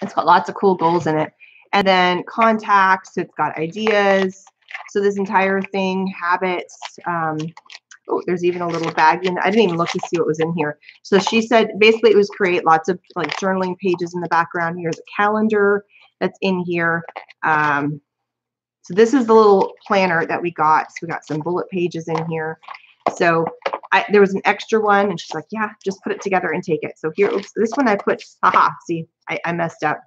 It's got lots of cool goals in it. And then contacts, it's got ideas. So this entire thing, habits, um, oh, there's even a little bag in. I didn't even look to see what was in here. So she said basically it was create lots of like journaling pages in the background. Here's a calendar that's in here. Um, so this is the little planner that we got. So we got some bullet pages in here. So I, there was an extra one and she's like, yeah, just put it together and take it. So here, oops, this one I put, haha, see, I, I messed up.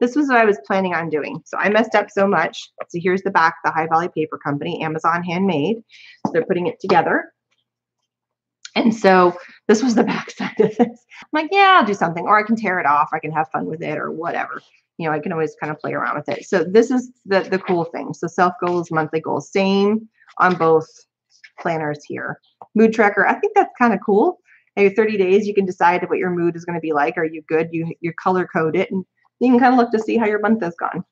This was what I was planning on doing. So I messed up so much. So here's the back, the High Valley Paper Company, Amazon handmade. So they're putting it together. And so this was the backside of this. I'm like, yeah, I'll do something, or I can tear it off. I can have fun with it, or whatever. You know, I can always kind of play around with it. So this is the the cool thing. So self goals, monthly goals, same on both planners here. Mood tracker. I think that's kind of cool. Maybe 30 days, you can decide what your mood is going to be like. Are you good? You you color code it, and you can kind of look to see how your month has gone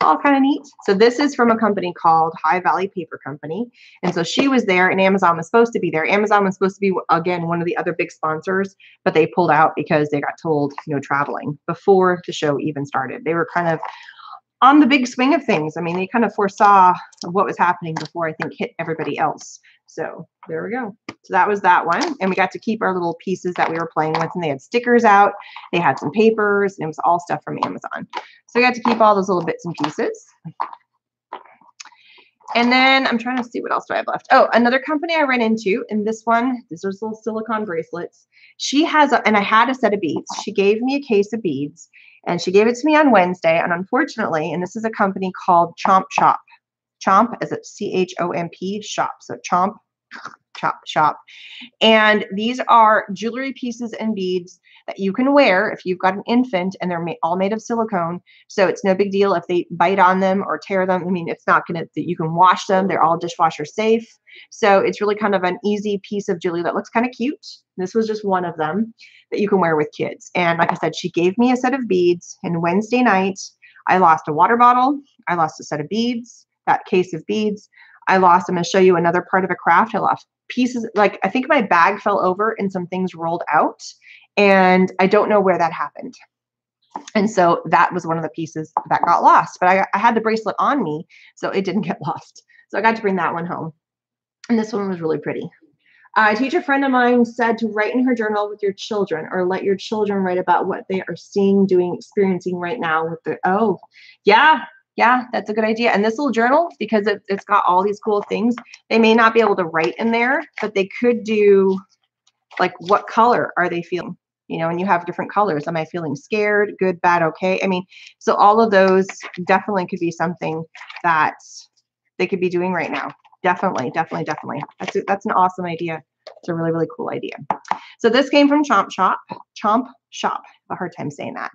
all kind of neat. So this is from a company called High Valley Paper Company. And so she was there and Amazon was supposed to be there. Amazon was supposed to be again one of the other big sponsors, but they pulled out because they got told you know traveling before the show even started. They were kind of on the big swing of things. I mean, they kind of foresaw what was happening before I think hit everybody else. So there we go. So that was that one. And we got to keep our little pieces that we were playing with. And they had stickers out. They had some papers. And it was all stuff from Amazon. So I got to keep all those little bits and pieces. And then I'm trying to see what else do I have left. Oh, another company I ran into, and this one, these are little silicone bracelets. She has, a, and I had a set of beads. She gave me a case of beads, and she gave it to me on Wednesday. And unfortunately, and this is a company called Chomp Shop. Chomp is it C H O M P shop. So Chomp Chop Shop. And these are jewelry pieces and beads that you can wear if you've got an infant and they're all made of silicone. So it's no big deal if they bite on them or tear them. I mean, it's not going to, you can wash them. They're all dishwasher safe. So it's really kind of an easy piece of jewelry that looks kind of cute. This was just one of them that you can wear with kids. And like I said, she gave me a set of beads. And Wednesday night, I lost a water bottle. I lost a set of beads, that case of beads. I lost, I'm going to show you another part of a craft. I lost pieces, like I think my bag fell over and some things rolled out. And I don't know where that happened. And so that was one of the pieces that got lost. But I, I had the bracelet on me, so it didn't get lost. So I got to bring that one home. And this one was really pretty. Uh, a teacher friend of mine said to write in her journal with your children or let your children write about what they are seeing, doing, experiencing right now with the, oh, yeah, yeah, that's a good idea. And this little journal, because it, it's got all these cool things, they may not be able to write in there, but they could do like what color are they feeling? You know, and you have different colors. Am I feeling scared, good, bad, okay? I mean, so all of those definitely could be something that they could be doing right now. Definitely, definitely, definitely. That's a, that's an awesome idea. It's a really, really cool idea. So this came from Chomp Shop. Chomp Shop. a hard time saying that.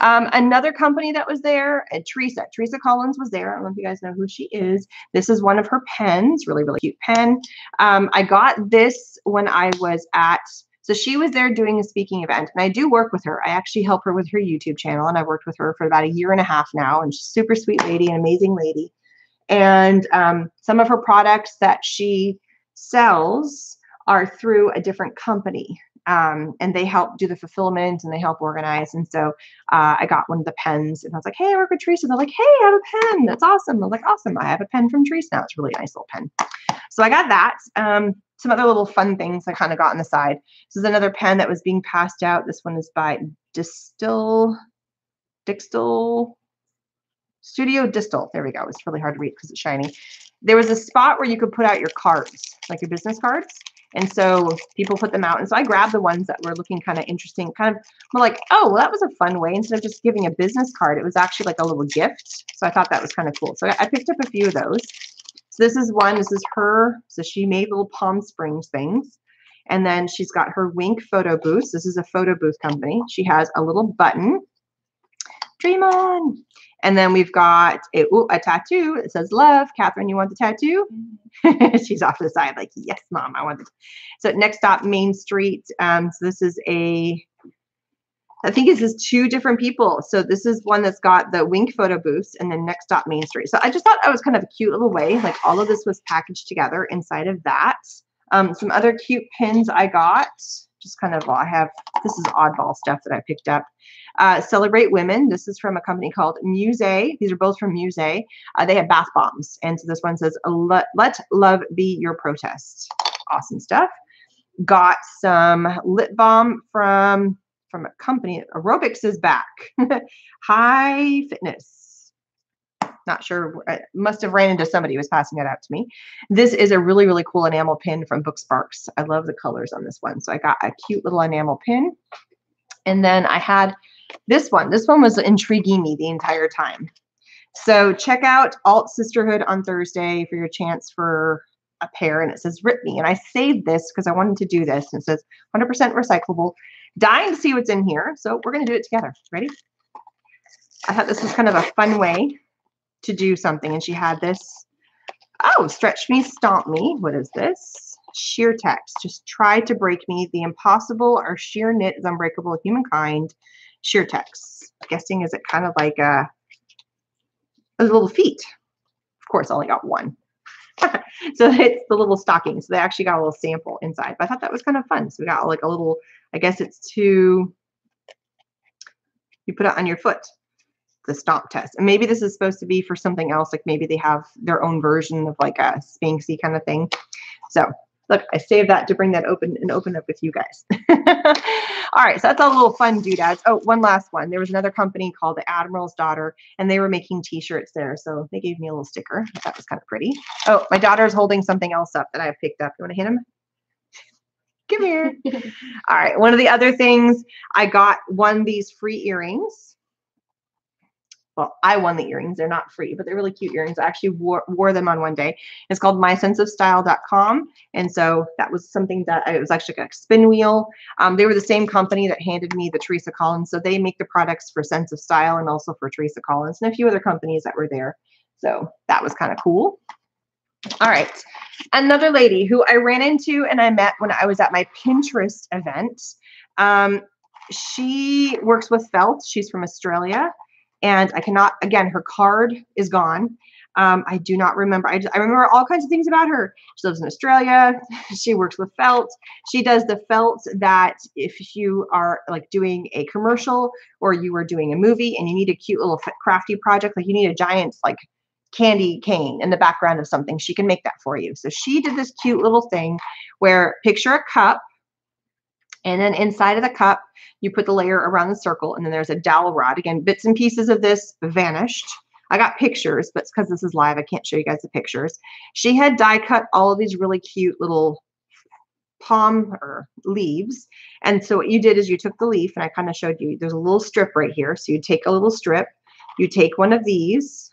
Um, another company that was there, uh, Teresa. Teresa Collins was there. I don't know if you guys know who she is. This is one of her pens, really, really cute pen. Um, I got this when I was at so she was there doing a speaking event, and I do work with her. I actually help her with her YouTube channel, and I've worked with her for about a year and a half now. And she's super sweet lady, an amazing lady. And um, some of her products that she sells are through a different company um, and they help do the fulfillment and they help organize. And so uh, I got one of the pens and I was like, hey, I work with Teresa. They're like, hey, I have a pen. That's awesome. I was like, awesome. I have a pen from Teresa now. It's a really nice little pen. So I got that. Um, some other little fun things I kind of got on the side. This is another pen that was being passed out. This one is by Distill, Dixtal, Studio Distal. There we go. It's really hard to read because it's shiny. There was a spot where you could put out your cards, like your business cards. And so people put them out. And so I grabbed the ones that were looking kind of interesting, kind of more like, oh, well, that was a fun way. Instead of just giving a business card, it was actually like a little gift. So I thought that was kind of cool. So I picked up a few of those. So this is one, this is her. So she made little Palm Springs things. And then she's got her Wink photo booth. This is a photo booth company. She has a little button. Dream on. And then we've got a, ooh, a tattoo. It says love. Catherine, you want the tattoo? Mm-hmm. She's off to the side, like, yes, mom, I want it. So next stop, Main Street. Um, so this is a, I think this is two different people. So this is one that's got the Wink photo booth and then next stop, Main Street. So I just thought that was kind of a cute little way. Like all of this was packaged together inside of that. Um, some other cute pins I got. Just kind of, I have, this is oddball stuff that I picked up. Uh, Celebrate Women. This is from a company called Musee. These are both from Musee. Uh, they have bath bombs. And so this one says, let, let love be your protest. Awesome stuff. Got some lip balm from from a company. Aerobics is back. High Fitness. Not sure. I must have ran into somebody who was passing it out to me. This is a really, really cool enamel pin from Booksparks. I love the colors on this one. So I got a cute little enamel pin. And then I had this one, this one was intriguing me the entire time. So check out Alt Sisterhood on Thursday for your chance for a pair. And it says Rip Me. And I saved this because I wanted to do this. And it says 100% recyclable. Dying to see what's in here. So we're going to do it together. Ready? I thought this was kind of a fun way to do something. And she had this. Oh, stretch me, stomp me. What is this? Sheertex. Just try to break me. The impossible or sheer knit is unbreakable. Humankind Sheertex. Guessing is it kind of like a, a little feet? Of course, I only got one. so it's the little stocking. So they actually got a little sample inside. But I thought that was kind of fun. So we got like a little, I guess it's to, you put it on your foot, the stomp test. And maybe this is supposed to be for something else. Like maybe they have their own version of like a Spanxy kind of thing. So Look, I saved that to bring that open and open up with you guys. All right, so that's a little fun doodads. Oh, one last one. There was another company called the Admiral's Daughter, and they were making T-shirts there. So they gave me a little sticker. That was kind of pretty. Oh, my daughter's holding something else up that I have picked up. You want to hit him? Come here. All right. One of the other things I got one of these free earrings well, I won the earrings. They're not free, but they're really cute earrings. I actually wore, wore them on one day. It's called mysenseofstyle.com. And so that was something that I, it was actually a spin wheel. Um, they were the same company that handed me the Teresa Collins. So they make the products for Sense of Style and also for Teresa Collins and a few other companies that were there. So that was kind of cool. All right. Another lady who I ran into and I met when I was at my Pinterest event. Um, she works with felt. She's from Australia and I cannot, again, her card is gone. Um, I do not remember. I, just, I remember all kinds of things about her. She lives in Australia. She works with felt. She does the felt that if you are like doing a commercial or you are doing a movie and you need a cute little crafty project, like you need a giant like candy cane in the background of something, she can make that for you. So she did this cute little thing where picture a cup and then inside of the cup, you put the layer around the circle, and then there's a dowel rod. Again, bits and pieces of this vanished. I got pictures, but because this is live, I can't show you guys the pictures. She had die cut all of these really cute little palm or leaves. And so what you did is you took the leaf, and I kind of showed you, there's a little strip right here. So you take a little strip, you take one of these,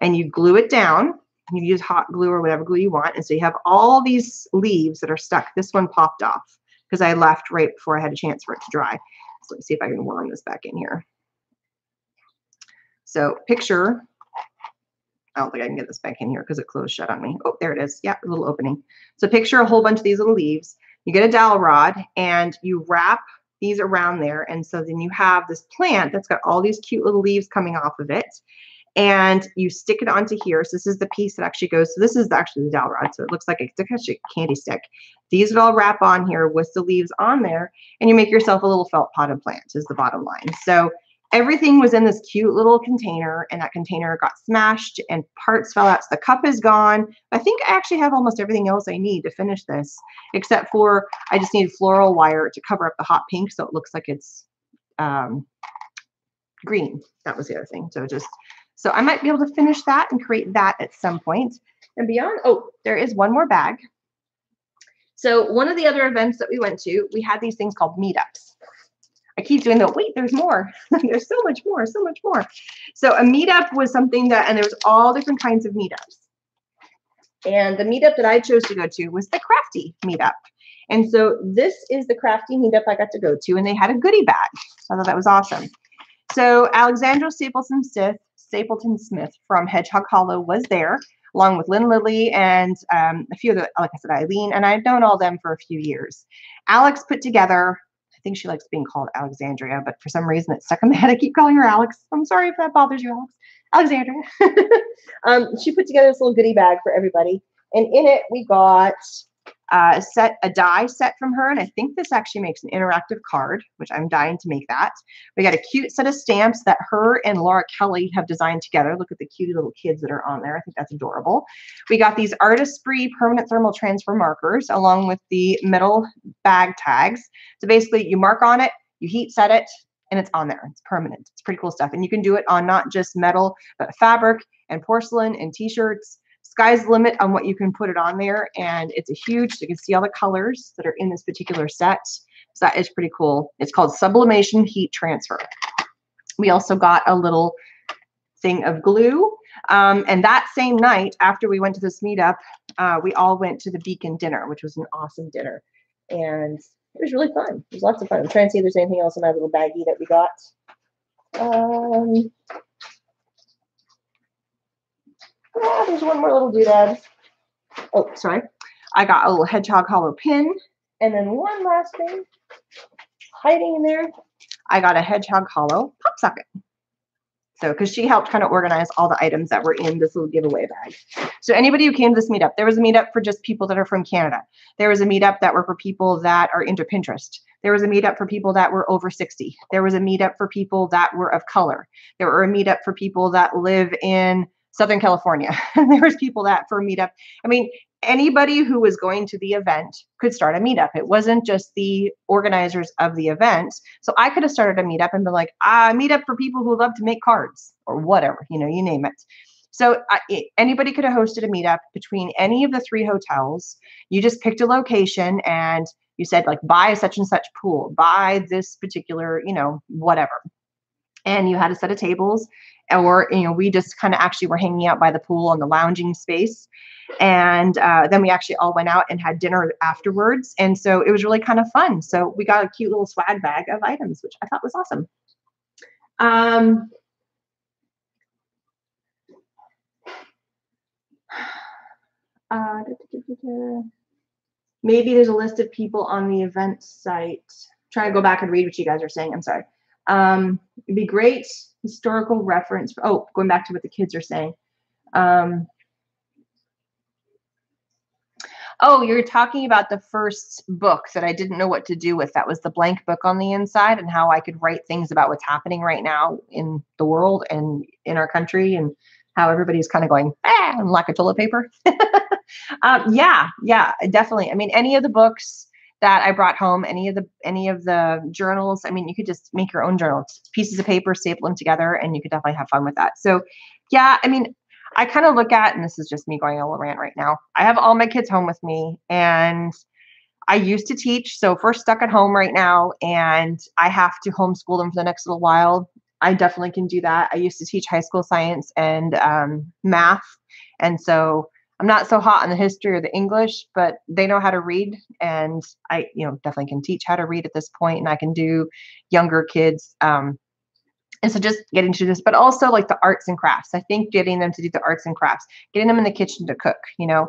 and you glue it down. You use hot glue or whatever glue you want. And so you have all these leaves that are stuck. This one popped off because I left right before I had a chance for it to dry. So let's see if I can worm this back in here. So picture, I don't think I can get this back in here because it closed shut on me. Oh, there it is. Yeah, a little opening. So picture a whole bunch of these little leaves. You get a dowel rod and you wrap these around there. And so then you have this plant that's got all these cute little leaves coming off of it and you stick it onto here. So this is the piece that actually goes. So this is actually the dowel rod. So it looks like a, a candy stick. These would all wrap on here with the leaves on there, and you make yourself a little felt potted plant. Is the bottom line. So everything was in this cute little container and that container got smashed and parts fell out so the cup is gone i think i actually have almost everything else i need to finish this except for i just need floral wire to cover up the hot pink so it looks like it's um, green that was the other thing so just so i might be able to finish that and create that at some point and beyond oh there is one more bag so one of the other events that we went to we had these things called meetups I keep doing the wait, there's more. there's so much more, so much more. So a meetup was something that, and there was all different kinds of meetups. And the meetup that I chose to go to was the crafty meetup. And so this is the crafty meetup I got to go to, and they had a goodie bag. So I thought that was awesome. So Alexandra Stapleton Smith, Stapleton Smith from Hedgehog Hollow was there, along with Lynn Lilly and um, a few of the, like I said, Eileen, and I've known all them for a few years. Alex put together I think she likes being called Alexandria, but for some reason it's stuck in my head. I keep calling her Alex. I'm sorry if that bothers you, Alex. Alexandria. um, she put together this little goodie bag for everybody. And in it, we got uh, a set, a die set from her. And I think this actually makes an interactive card, which I'm dying to make that. We got a cute set of stamps that her and Laura Kelly have designed together. Look at the cute little kids that are on there. I think that's adorable. We got these artist-free permanent thermal transfer markers along with the metal bag tags. So basically you mark on it, you heat set it, and it's on there. It's permanent. It's pretty cool stuff. And you can do it on not just metal, but fabric and porcelain and t-shirts sky's the limit on what you can put it on there. And it's a huge, you can see all the colors that are in this particular set. So that is pretty cool. It's called Sublimation Heat Transfer. We also got a little thing of glue. Um, and that same night, after we went to this meetup, uh, we all went to the Beacon dinner, which was an awesome dinner. And it was really fun. It was lots of fun. I'm trying to see if there's anything else in my little baggie that we got. Um, Ah, there's one more little doodad. Oh, sorry. I got a little hedgehog hollow pin. And then one last thing hiding in there, I got a hedgehog hollow pop socket. So, because she helped kind of organize all the items that were in this little giveaway bag. So, anybody who came to this meetup, there was a meetup for just people that are from Canada. There was a meetup that were for people that are into Pinterest. There was a meetup for people that were over 60. There was a meetup for people that were of color. There were a meetup for people that live in Southern California. there was people that for meetup. I mean, anybody who was going to the event could start a meetup. It wasn't just the organizers of the event. So I could have started a meetup and been like, ah, meetup for people who love to make cards or whatever, you know, you name it. So anybody could have hosted a meetup between any of the three hotels. You just picked a location and you said like buy such and such pool, buy this particular, you know, whatever. And you had a set of tables or you know we just kind of actually were hanging out by the pool on the lounging space. And uh, then we actually all went out and had dinner afterwards. And so it was really kind of fun. So we got a cute little swag bag of items which i thought was awesome. Um, uh, maybe there's a list of people on the event site. Trying to go back and read what you guys are saying. I'm sorry um, it'd be great historical reference. For, oh, going back to what the kids are saying. Um, oh, you're talking about the first book that I didn't know what to do with. That was the blank book on the inside and how I could write things about what's happening right now in the world and in our country and how everybody's kind of going, ah, and lack of toilet paper. um, yeah, yeah, definitely. I mean, any of the books that I brought home, any of the any of the journals. I mean, you could just make your own journal, pieces of paper, staple them together, and you could definitely have fun with that. So, yeah, I mean, I kind of look at, and this is just me going a little rant right now. I have all my kids home with me, and I used to teach, so we're stuck at home right now, and I have to homeschool them for the next little while, I definitely can do that. I used to teach high school science and um, math, and so I'm not so hot on the history or the English, but they know how to read, and I, you know, definitely can teach how to read at this point, and I can do younger kids. Um, and so just getting to this, but also like the arts and crafts. I think getting them to do the arts and crafts, getting them in the kitchen to cook, you know,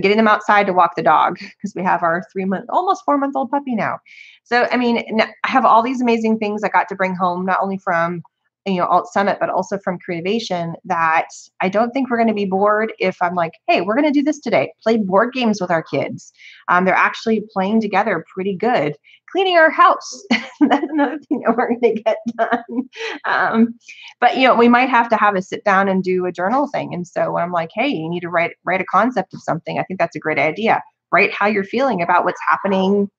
getting them outside to walk the dog because we have our three month, almost four month old puppy now. So I mean, I have all these amazing things I got to bring home, not only from you know alt summit but also from creativation that i don't think we're going to be bored if i'm like hey we're going to do this today. Play board games with our kids. Um, they're actually playing together pretty good cleaning our house. That's another thing that we're going to get done. Um, but you know we might have to have a sit down and do a journal thing. And so i'm like hey you need to write write a concept of something i think that's a great idea. Write how you're feeling about what's happening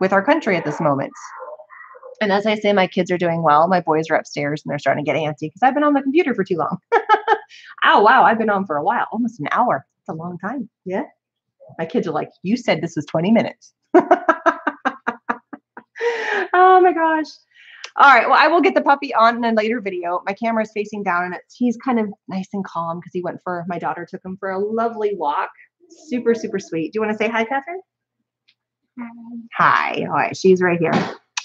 with our country at this moment and as I say, my kids are doing well. My boys are upstairs and they're starting to get antsy because I've been on the computer for too long. oh, wow. I've been on for a while, almost an hour. It's a long time. Yeah. My kids are like, you said this was 20 minutes. oh my gosh. All right. Well, I will get the puppy on in a later video. My camera is facing down and it's, he's kind of nice and calm because he went for, my daughter took him for a lovely walk. Super, super sweet. Do you want to say hi, Catherine? Hi. Hi. All right. She's right here.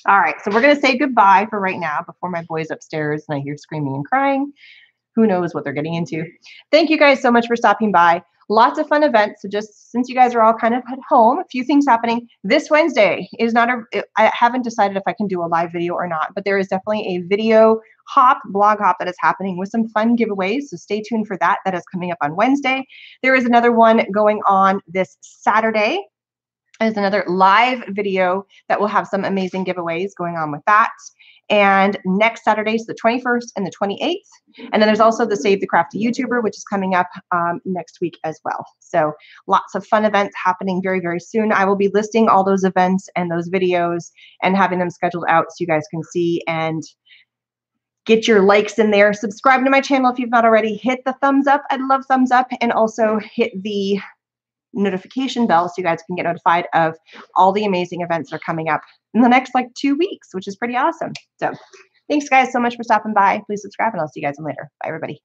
All right, so we're going to say goodbye for right now before my boy's upstairs and I hear screaming and crying. Who knows what they're getting into. Thank you guys so much for stopping by. Lots of fun events. So just since you guys are all kind of at home, a few things happening. This Wednesday is not a, I haven't decided if I can do a live video or not, but there is definitely a video hop, blog hop that is happening with some fun giveaways. So stay tuned for that. That is coming up on Wednesday. There is another one going on this Saturday is another live video that will have some amazing giveaways going on with that. And next Saturday is the 21st and the 28th. And then there's also the Save the Crafty YouTuber, which is coming up um, next week as well. So lots of fun events happening very, very soon. I will be listing all those events and those videos and having them scheduled out so you guys can see and get your likes in there. Subscribe to my channel if you've not already. Hit the thumbs up. I'd love thumbs up. And also hit the notification bell so you guys can get notified of all the amazing events that are coming up in the next like two weeks, which is pretty awesome. So thanks guys so much for stopping by. Please subscribe and I'll see you guys in later. Bye everybody.